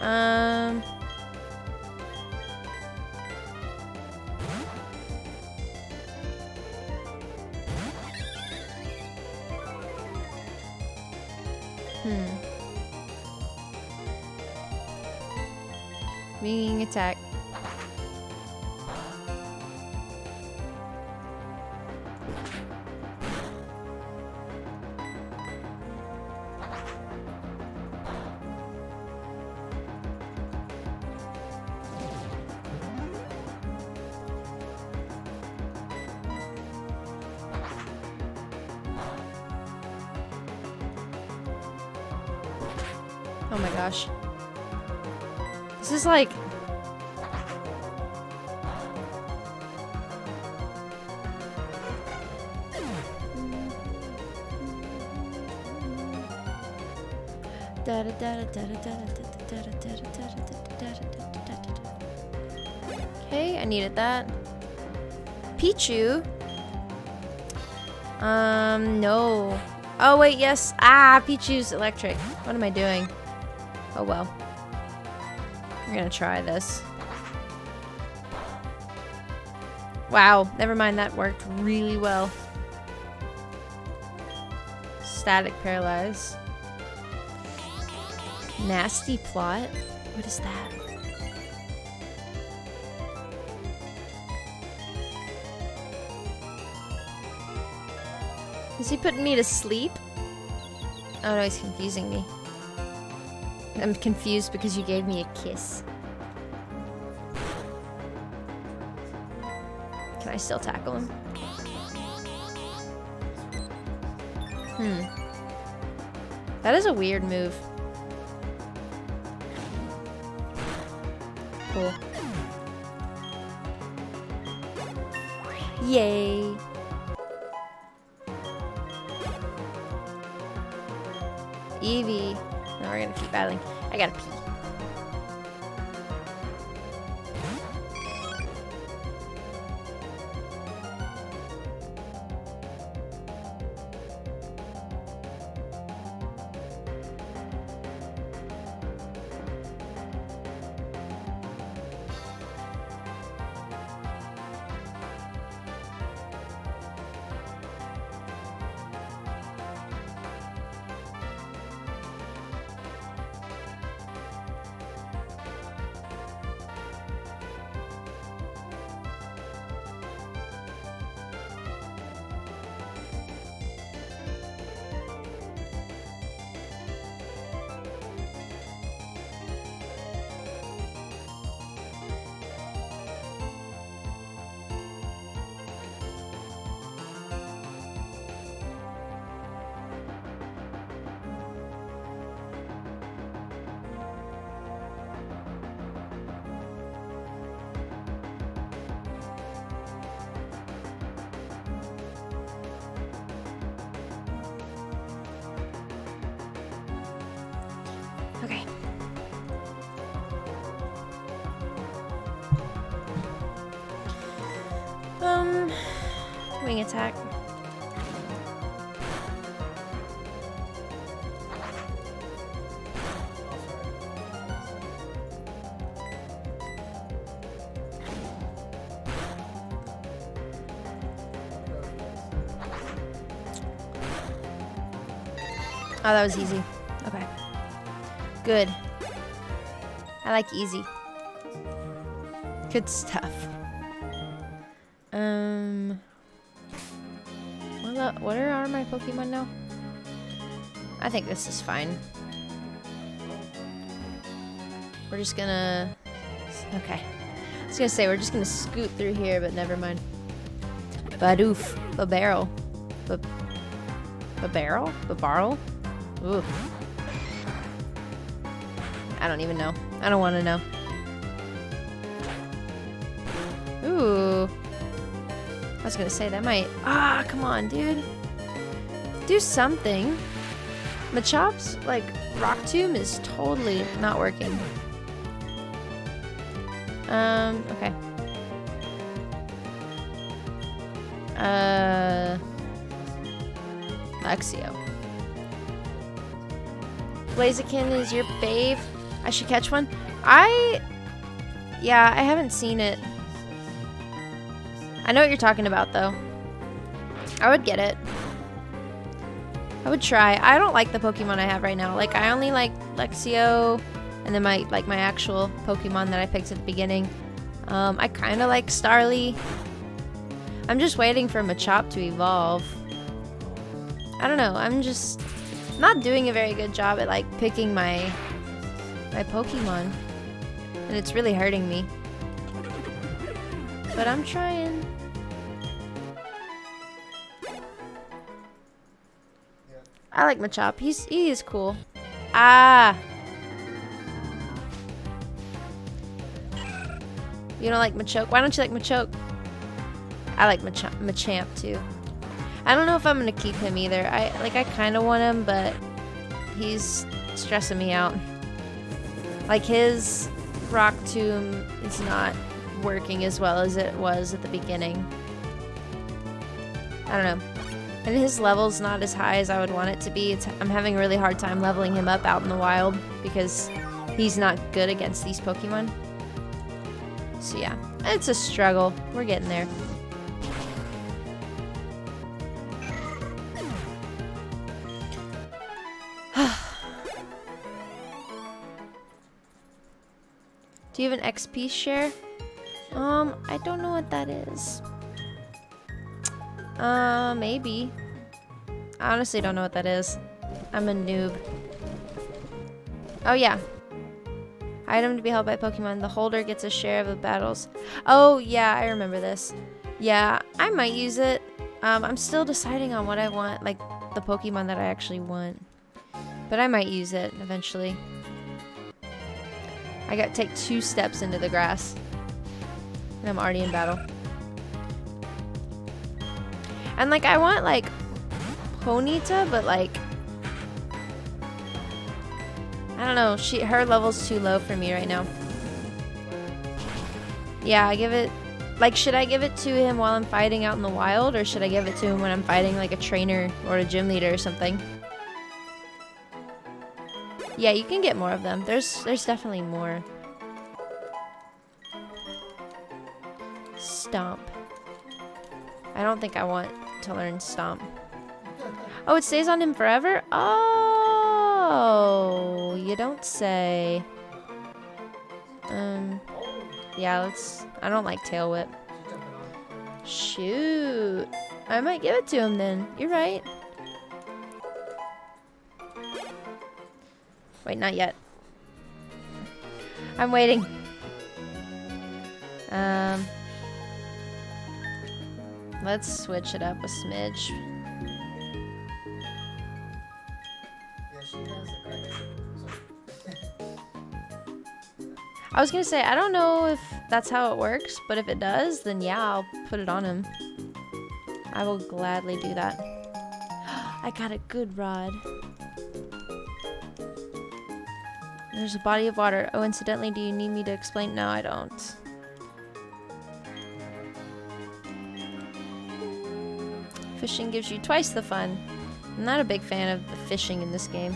Um... attack. Needed that. Pichu. Um, no. Oh, wait, yes. Ah, Pichu's electric. What am I doing? Oh, well. I'm gonna try this. Wow, never mind, that worked really well. Static paralyze. Nasty plot? What is that? Putting me to sleep? Oh no, he's confusing me. I'm confused because you gave me a kiss. Can I still tackle him? Hmm. That is a weird move. Attack. Oh, that was easy. Okay. Good. I like easy. Good stuff. Pokemon now? I think this is fine. We're just gonna. Okay. I was gonna say we're just gonna scoot through here, but never mind. Badoof. Babaro. Ba Babaro? Babaro? Ooh. I don't even know. I don't want to know. Ooh. I was gonna say that might. Ah, come on, dude. Do something. Machop's like Rock Tomb is totally not working. Um. Okay. Uh. Luxio. Blaziken is your fave. I should catch one. I. Yeah, I haven't seen it. I know what you're talking about, though. I would get it. I would try. I don't like the Pokemon I have right now. Like, I only like Luxio, and then my like my actual Pokemon that I picked at the beginning. Um, I kind of like Starly. I'm just waiting for Machop to evolve. I don't know. I'm just not doing a very good job at like picking my my Pokemon. And it's really hurting me. But I'm trying. I like Machop. He's he is cool. Ah. You don't like Machoke? Why don't you like Machoke? I like Mach Machamp too. I don't know if I'm gonna keep him either. I like I kind of want him, but he's stressing me out. Like his rock tomb is not working as well as it was at the beginning. I don't know. And his level's not as high as I would want it to be. It's, I'm having a really hard time leveling him up out in the wild because he's not good against these Pokemon. So yeah, it's a struggle. We're getting there. Do you have an XP share? Um, I don't know what that is. Uh, maybe. I honestly don't know what that is. I'm a noob. Oh, yeah. Item to be held by Pokemon. The holder gets a share of the battles. Oh, yeah, I remember this. Yeah, I might use it. Um, I'm still deciding on what I want, like the Pokemon that I actually want. But I might use it eventually. I got to take two steps into the grass. And I'm already in battle. And like I want like Ponyta, but like I don't know, she her level's too low for me right now. Yeah, I give it like should I give it to him while I'm fighting out in the wild or should I give it to him when I'm fighting like a trainer or a gym leader or something? Yeah, you can get more of them. There's there's definitely more. Stomp. I don't think I want to learn Stomp. Oh, it stays on him forever? Oh, you don't say. Um, yeah, let's... I don't like Tail Whip. Shoot. I might give it to him then. You're right. Wait, not yet. I'm waiting. Um, let's switch it up a smidge. Yeah, she has a credit. I was gonna say, I don't know if that's how it works, but if it does, then yeah, I'll put it on him. I will gladly do that. I got a good rod. There's a body of water. Oh, incidentally, do you need me to explain? No, I don't. Fishing gives you twice the fun. I'm not a big fan of the fishing in this game.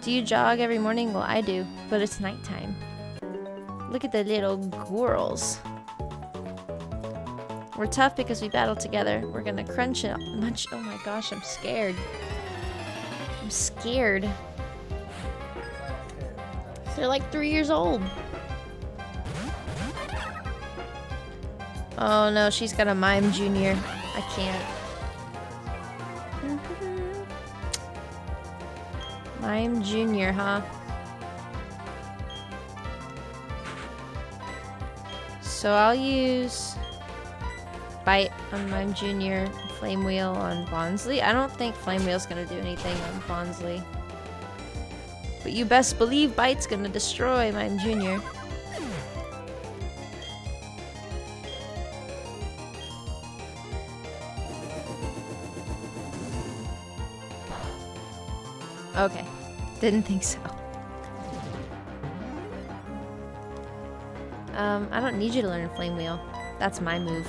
Do you jog every morning? Well, I do, but it's nighttime. Look at the little girls. We're tough because we battle together. We're gonna crunch it much. Oh my gosh, I'm scared. I'm scared. They're like three years old. Oh no, she's got a mime junior. I can't. Mime junior, huh? So I'll use bite on Mime Junior, Flame Wheel on Bonsly. I don't think Flame Wheel's gonna do anything on Bonsly. But you best believe Bite's gonna destroy Mime Junior. Didn't think so. Um, I don't need you to learn Flame Wheel. That's my move.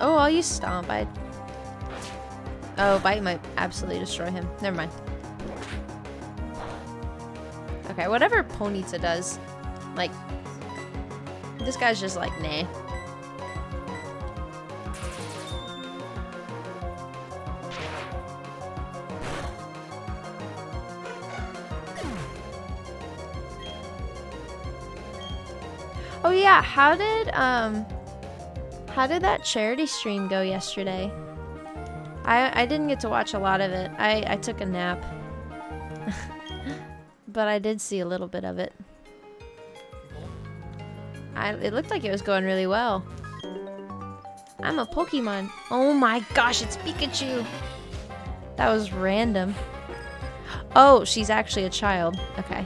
Oh, I'll use Stomp. I... Oh, Bite might absolutely destroy him. Never mind. Okay, whatever Ponyta does, like, this guy's just like, nah. How did, um, how did that charity stream go yesterday? I, I didn't get to watch a lot of it. I, I took a nap. but I did see a little bit of it. I, it looked like it was going really well. I'm a Pokemon. Oh my gosh, it's Pikachu. That was random. Oh, she's actually a child. Okay.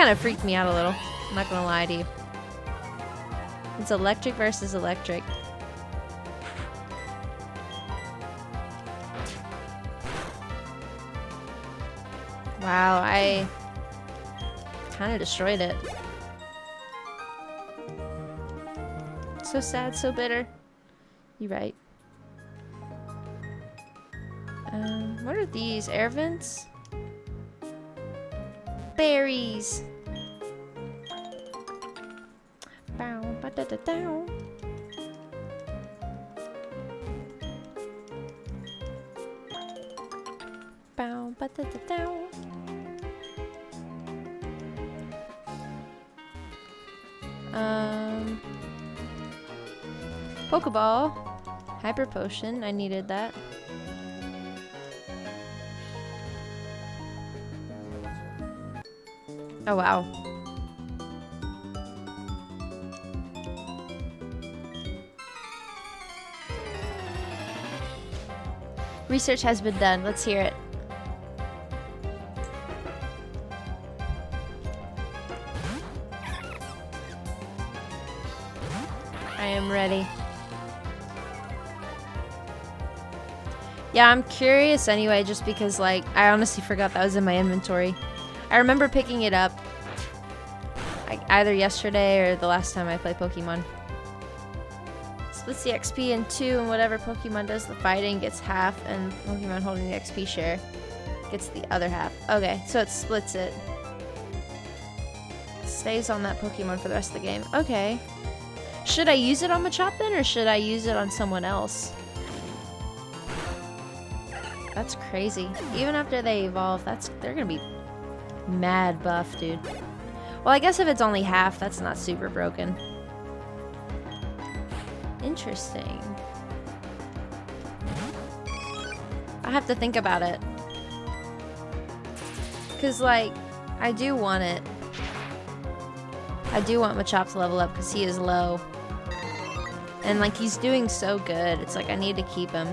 Kind of freaked me out a little. I'm not gonna lie to you. It's electric versus electric. Wow, I kind of destroyed it. So sad, so bitter. You're right. Um, what are these? Air vents? Berries! Da da. Bow, da. Um, Pokeball, Hyper Potion. I needed that. Oh wow. Research has been done. Let's hear it. I am ready. Yeah, I'm curious anyway, just because, like, I honestly forgot that was in my inventory. I remember picking it up like, either yesterday or the last time I played Pokemon. Splits the XP in two, and whatever Pokemon does the fighting gets half, and Pokemon holding the XP share gets the other half. Okay, so it splits it. Stays on that Pokemon for the rest of the game. Okay. Should I use it on Machop then, or should I use it on someone else? That's crazy. Even after they evolve, that's they're gonna be mad buff, dude. Well, I guess if it's only half, that's not super broken. Interesting. I have to think about it. Because, like, I do want it. I do want Machop to level up because he is low. And, like, he's doing so good. It's like I need to keep him.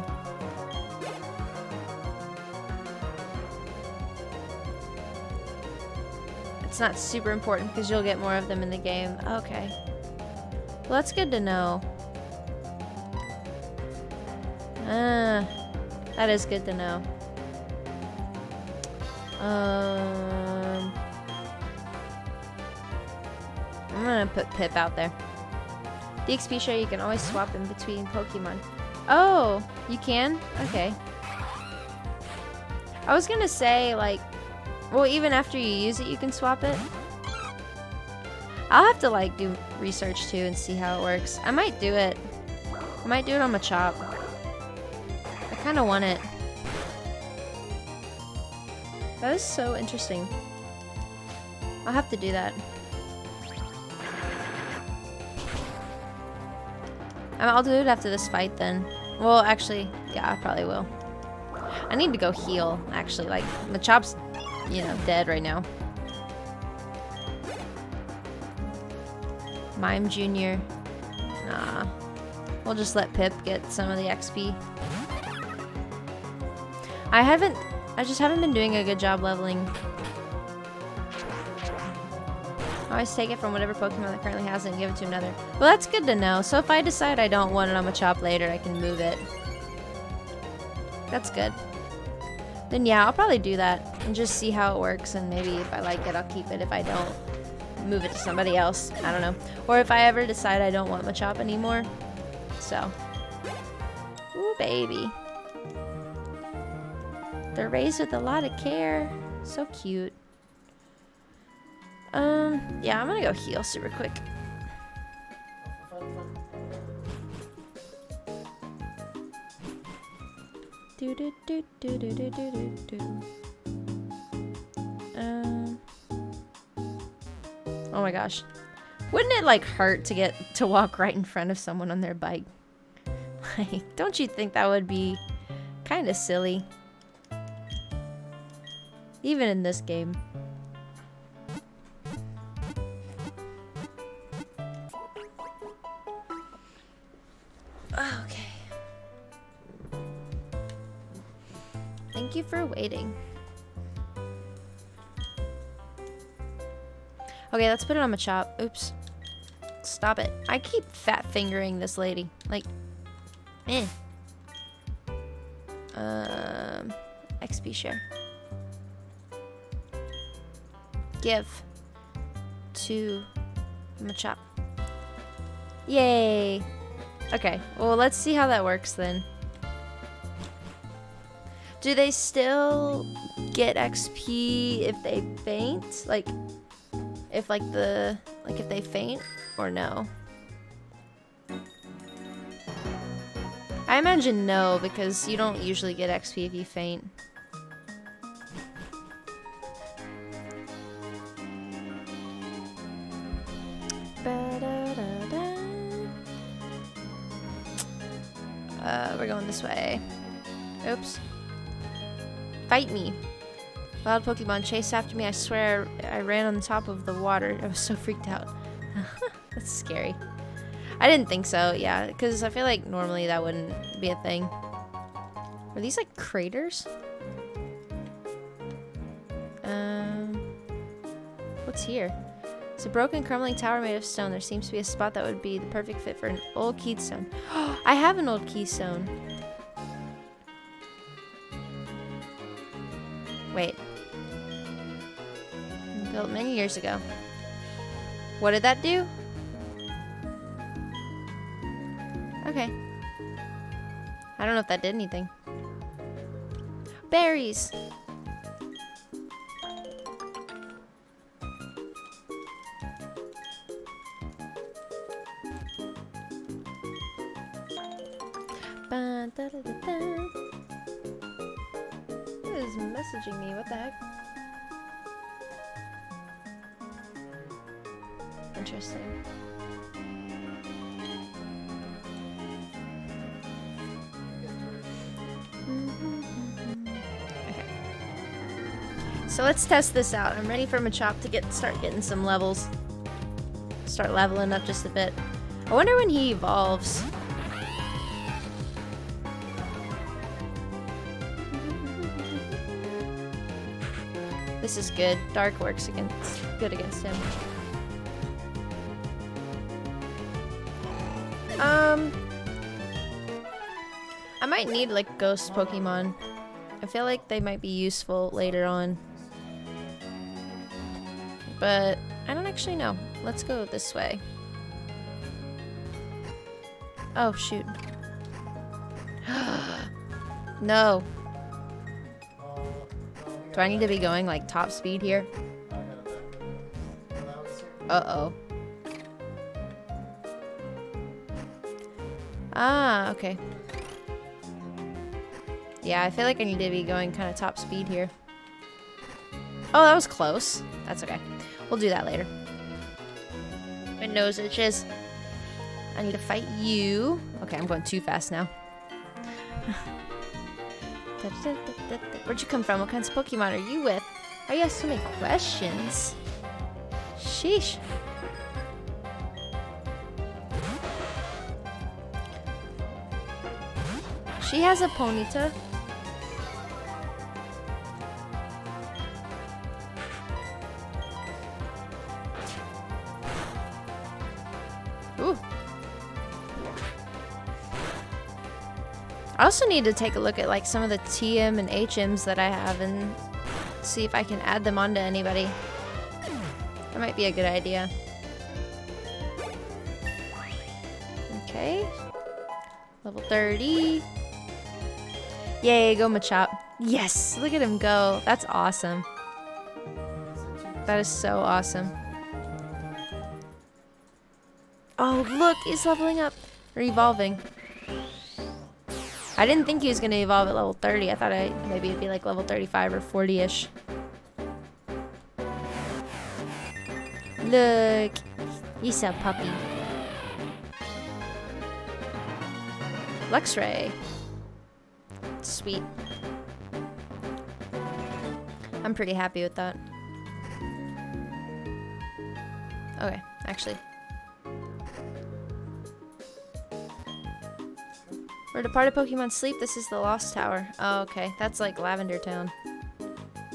It's not super important because you'll get more of them in the game. Okay. Well, that's good to know. Ah, that is good to know. Um, I'm gonna put Pip out there. The XP share you can always swap in between Pokemon. Oh, you can? Okay. I was gonna say, like, well, even after you use it, you can swap it. I'll have to, like, do research too and see how it works. I might do it. I might do it on Machop. I kind of want it. That is so interesting. I'll have to do that. I'll do it after this fight then. Well, actually, yeah, I probably will. I need to go heal, actually. Like, Machop's, you know, dead right now. Mime Jr. Nah. We'll just let Pip get some of the XP. I haven't... I just haven't been doing a good job leveling. I always take it from whatever Pokemon that currently has it and give it to another. Well, that's good to know. So if I decide I don't want it on Machop later, I can move it. That's good. Then yeah, I'll probably do that and just see how it works and maybe if I like it, I'll keep it. If I don't, move it to somebody else. I don't know. Or if I ever decide I don't want Machop anymore. So. Ooh, baby. They're raised with a lot of care. So cute. Um, yeah, I'm gonna go heal super quick. Do do do do do do do do Um. Oh my gosh. Wouldn't it like hurt to get to walk right in front of someone on their bike? Like, don't you think that would be kind of silly? Even in this game. Okay. Thank you for waiting. Okay, let's put it on Machop. Oops. Stop it. I keep fat fingering this lady. Like, eh. Um, XP share. Give to Machop. Yay. Okay, well, let's see how that works then. Do they still get XP if they faint? Like, if like the, like if they faint or no? I imagine no, because you don't usually get XP if you faint. Uh, we're going this way. Oops. Fight me. Wild Pokemon chased after me. I swear I ran on the top of the water. I was so freaked out. That's scary. I didn't think so, yeah, because I feel like normally that wouldn't be a thing. Are these like craters? Um, what's here? It's a broken, crumbling tower made of stone. There seems to be a spot that would be the perfect fit for an old keystone. I have an old keystone. Wait. Built many years ago. What did that do? Okay. I don't know if that did anything. Berries! Let's test this out. I'm ready for Machop to get start getting some levels. Start leveling up just a bit. I wonder when he evolves. This is good. Dark works against good against him. Um I might need like ghost Pokemon. I feel like they might be useful later on. But I don't actually know. Let's go this way. Oh, shoot. no. Do I need to be going like top speed here? Uh-oh. Ah, okay. Yeah, I feel like I need to be going kind of top speed here. Oh, that was close. That's okay. We'll do that later. Nose itches. I need to fight you. Okay, I'm going too fast now. Where'd you come from? What kinds of Pokemon are you with? Why you ask so many questions? Sheesh. She has a Ponyta. Also need to take a look at like some of the TM and HMs that I have and see if I can add them onto anybody. That might be a good idea. Okay. Level 30. Yay, go Machop. Yes, look at him go. That's awesome. That is so awesome. Oh, look, he's leveling up. Or evolving. I didn't think he was going to evolve at level 30. I thought I maybe it'd be like level 35 or 40-ish. Look, he's a puppy. Luxray. Sweet. I'm pretty happy with that. Okay, actually. Where departed Pokemon sleep, this is the Lost Tower. Oh, okay. That's like Lavender Town.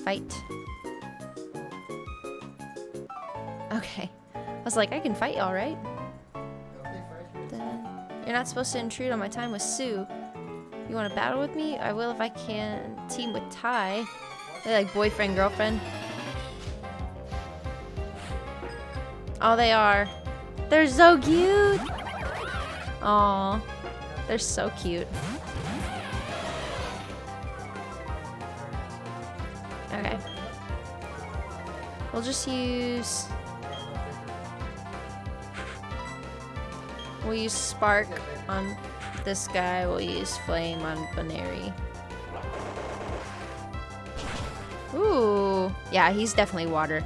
Fight. Okay. I was like, I can fight y'all, right? You're not supposed to intrude on my time with Sue. You want to battle with me? I will if I can. Team with Ty. They're like boyfriend, girlfriend. Oh, they are. They're so cute. Aw. They're so cute. Okay. We'll just use... We'll use Spark on this guy. We'll use Flame on Buneary. Ooh. Yeah, he's definitely water.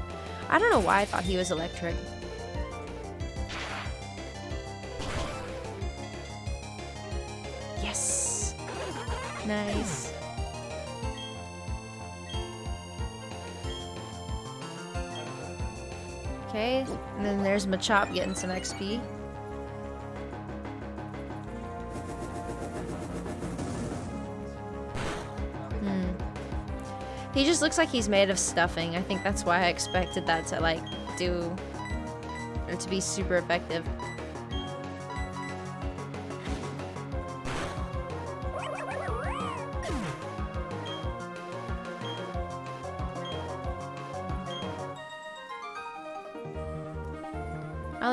I don't know why I thought he was electric. There's Machop getting some XP. Hmm. He just looks like he's made of stuffing. I think that's why I expected that to like do or to be super effective.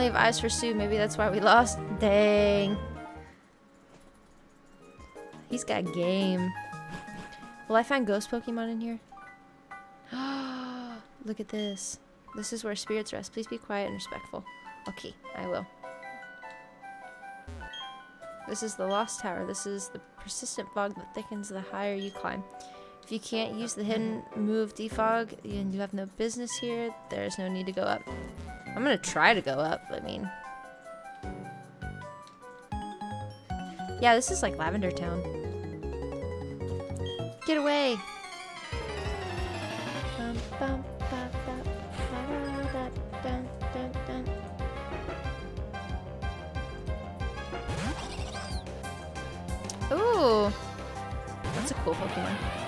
Only have eyes for Sue. Maybe that's why we lost. Dang. He's got game. Will I find ghost Pokemon in here? Look at this. This is where spirits rest. Please be quiet and respectful. Okay, I will. This is the Lost Tower. This is the persistent fog that thickens the higher you climb. If you can't use the hidden move defog and you have no business here, there is no need to go up. I'm gonna try to go up, I mean. Yeah, this is like Lavender Town. Get away! Ooh! That's a cool Pokemon.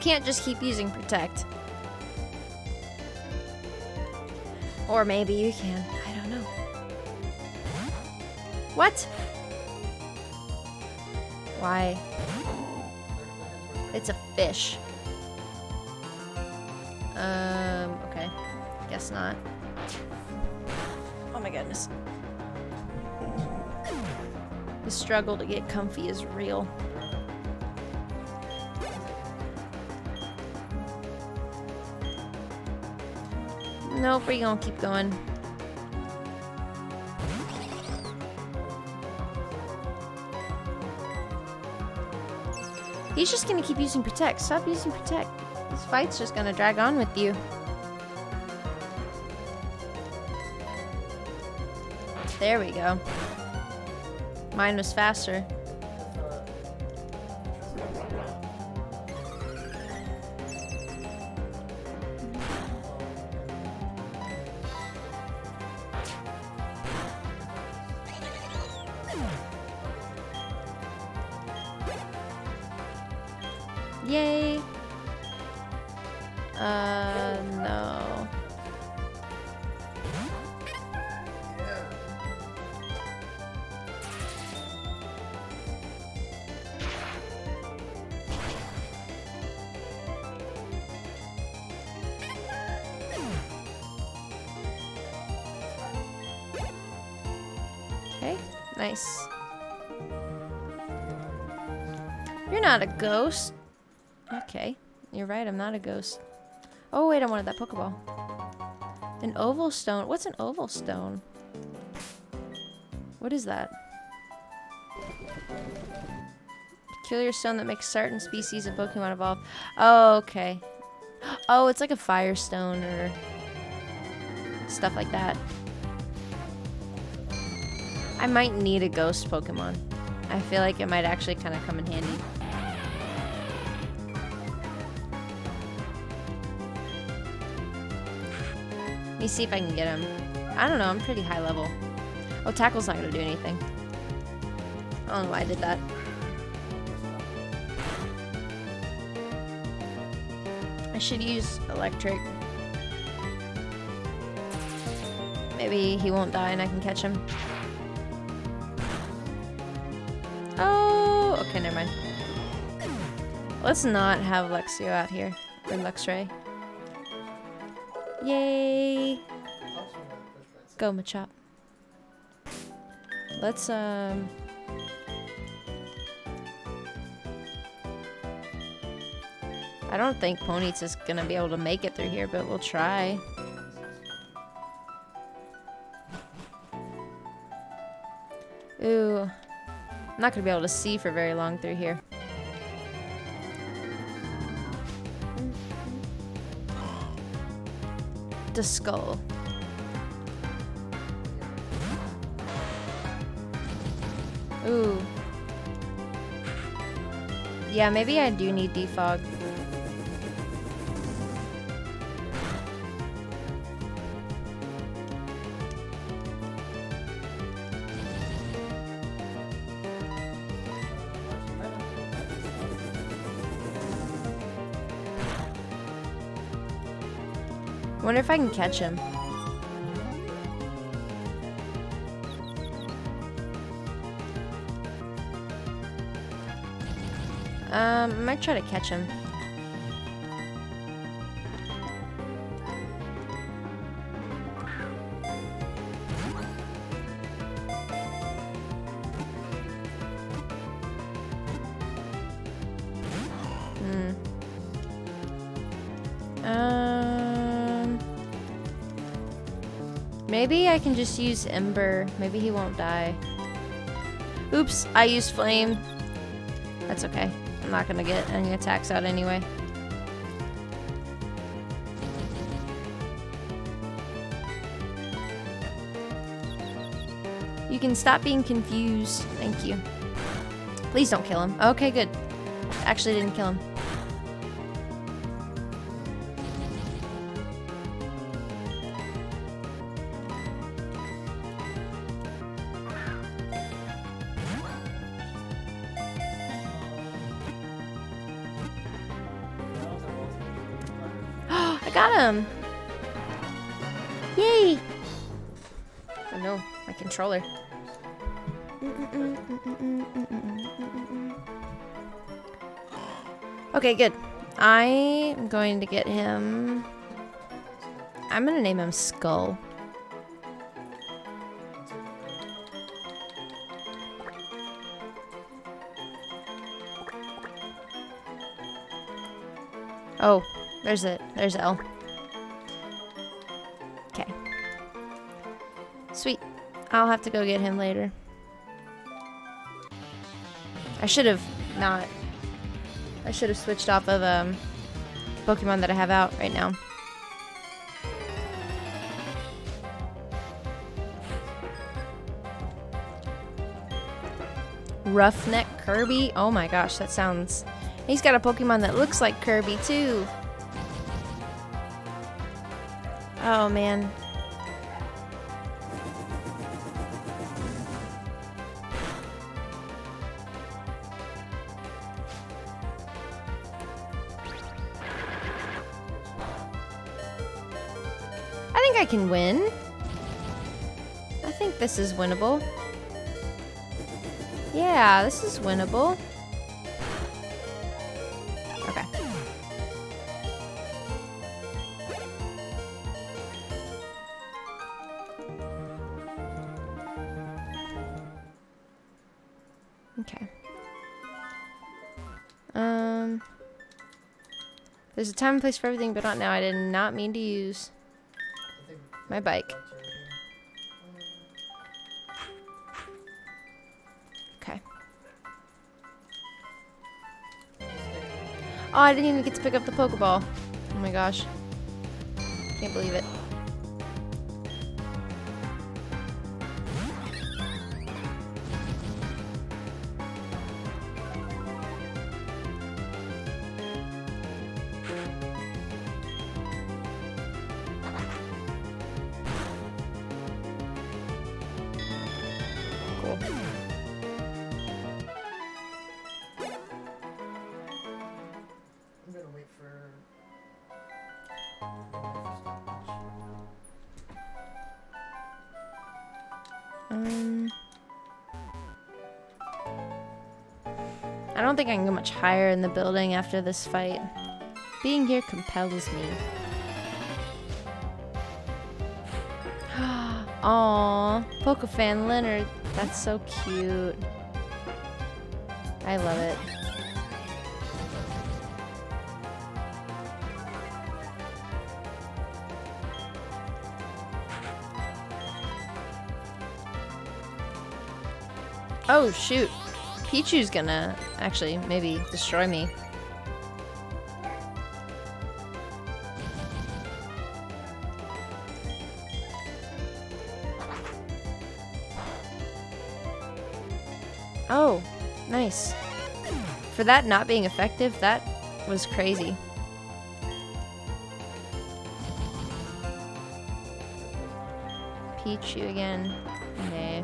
Can't just keep using protect. Or maybe you can. I don't know. What? Why? It's a fish. Um, okay. Guess not. Oh my goodness. The struggle to get comfy is real. Nope, we're gonna keep going. He's just gonna keep using protect. Stop using protect. This fight's just gonna drag on with you. There we go. Mine was faster. Ghost. Okay, you're right, I'm not a ghost. Oh wait, I wanted that Pokeball. An oval stone. What's an oval stone? What is that? Peculiar stone that makes certain species of Pokemon evolve. Oh, okay. Oh, it's like a firestone or stuff like that. I might need a ghost Pokemon. I feel like it might actually kind of come in handy. Let me see if I can get him. I don't know, I'm pretty high level. Oh, Tackle's not gonna do anything. I don't know why I did that. I should use electric. Maybe he won't die and I can catch him. Oh, okay, never mind. Let's not have Luxio out here. Or Luxray. Yay! Go, Machop. Let's, um... I don't think Ponyta is gonna be able to make it through here, but we'll try. Ooh. I'm not gonna be able to see for very long through here. The skull. Ooh. Yeah, maybe I do need defog. I can catch him. Um, I might try to catch him. I can just use Ember. Maybe he won't die. Oops, I used Flame. That's okay. I'm not gonna get any attacks out anyway. You can stop being confused. Thank you. Please don't kill him. Okay, good. Actually didn't kill him. I am going to get him. I'm gonna name him Skull. Oh, there's it. There's L. Okay. Sweet. I'll have to go get him later. I should have not. I should have switched off of um Pokemon that I have out right now. Roughneck Kirby. Oh my gosh, that sounds. He's got a Pokemon that looks like Kirby too. Oh man. This is winnable. Yeah, this is winnable. Okay. Okay. Um. There's a time and place for everything, but not now. I did not mean to use my bike. Oh, I didn't even get to pick up the Pokeball. Oh my gosh. Can't believe it. I can go much higher in the building after this fight. Being here compels me. Aw, Pokefan Leonard. That's so cute. I love it. Oh, shoot. Pichu's gonna actually maybe destroy me. Oh, nice. For that not being effective, that was crazy. Pichu again. Nah.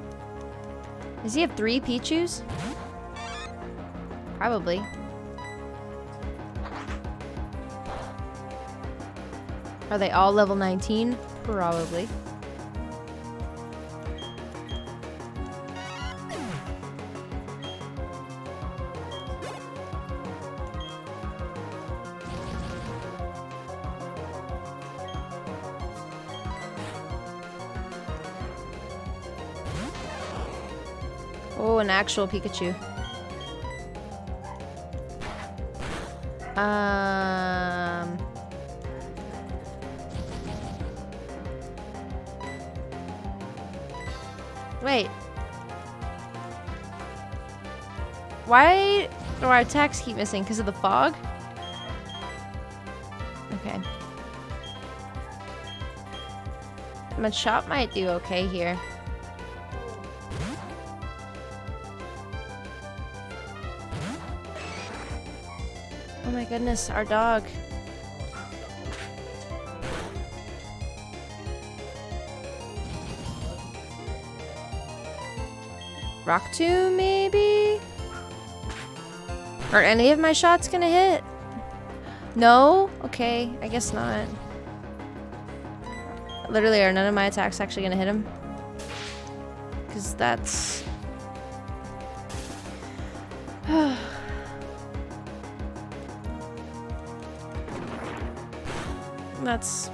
Does he have three Pichus? Probably. Are they all level 19? Probably. Oh, an actual Pikachu. Um. Wait. Why do our attacks keep missing? Because of the fog? Okay. Machop might do okay here. Goodness, our dog. Rock Tomb, maybe? Are any of my shots gonna hit? No? Okay, I guess not. Literally, are none of my attacks actually gonna hit him? Because that's That's...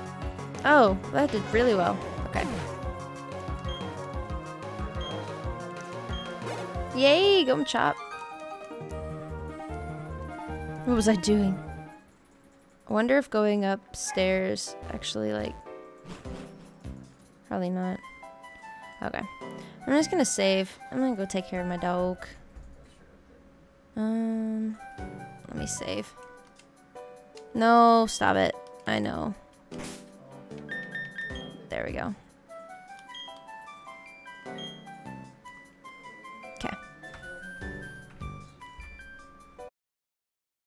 Oh, that did really well. Okay. Yay, Gum Chop. What was I doing? I wonder if going upstairs actually, like... Probably not. Okay. I'm just gonna save. I'm gonna go take care of my dog. Um, let me save. No, stop it. I know.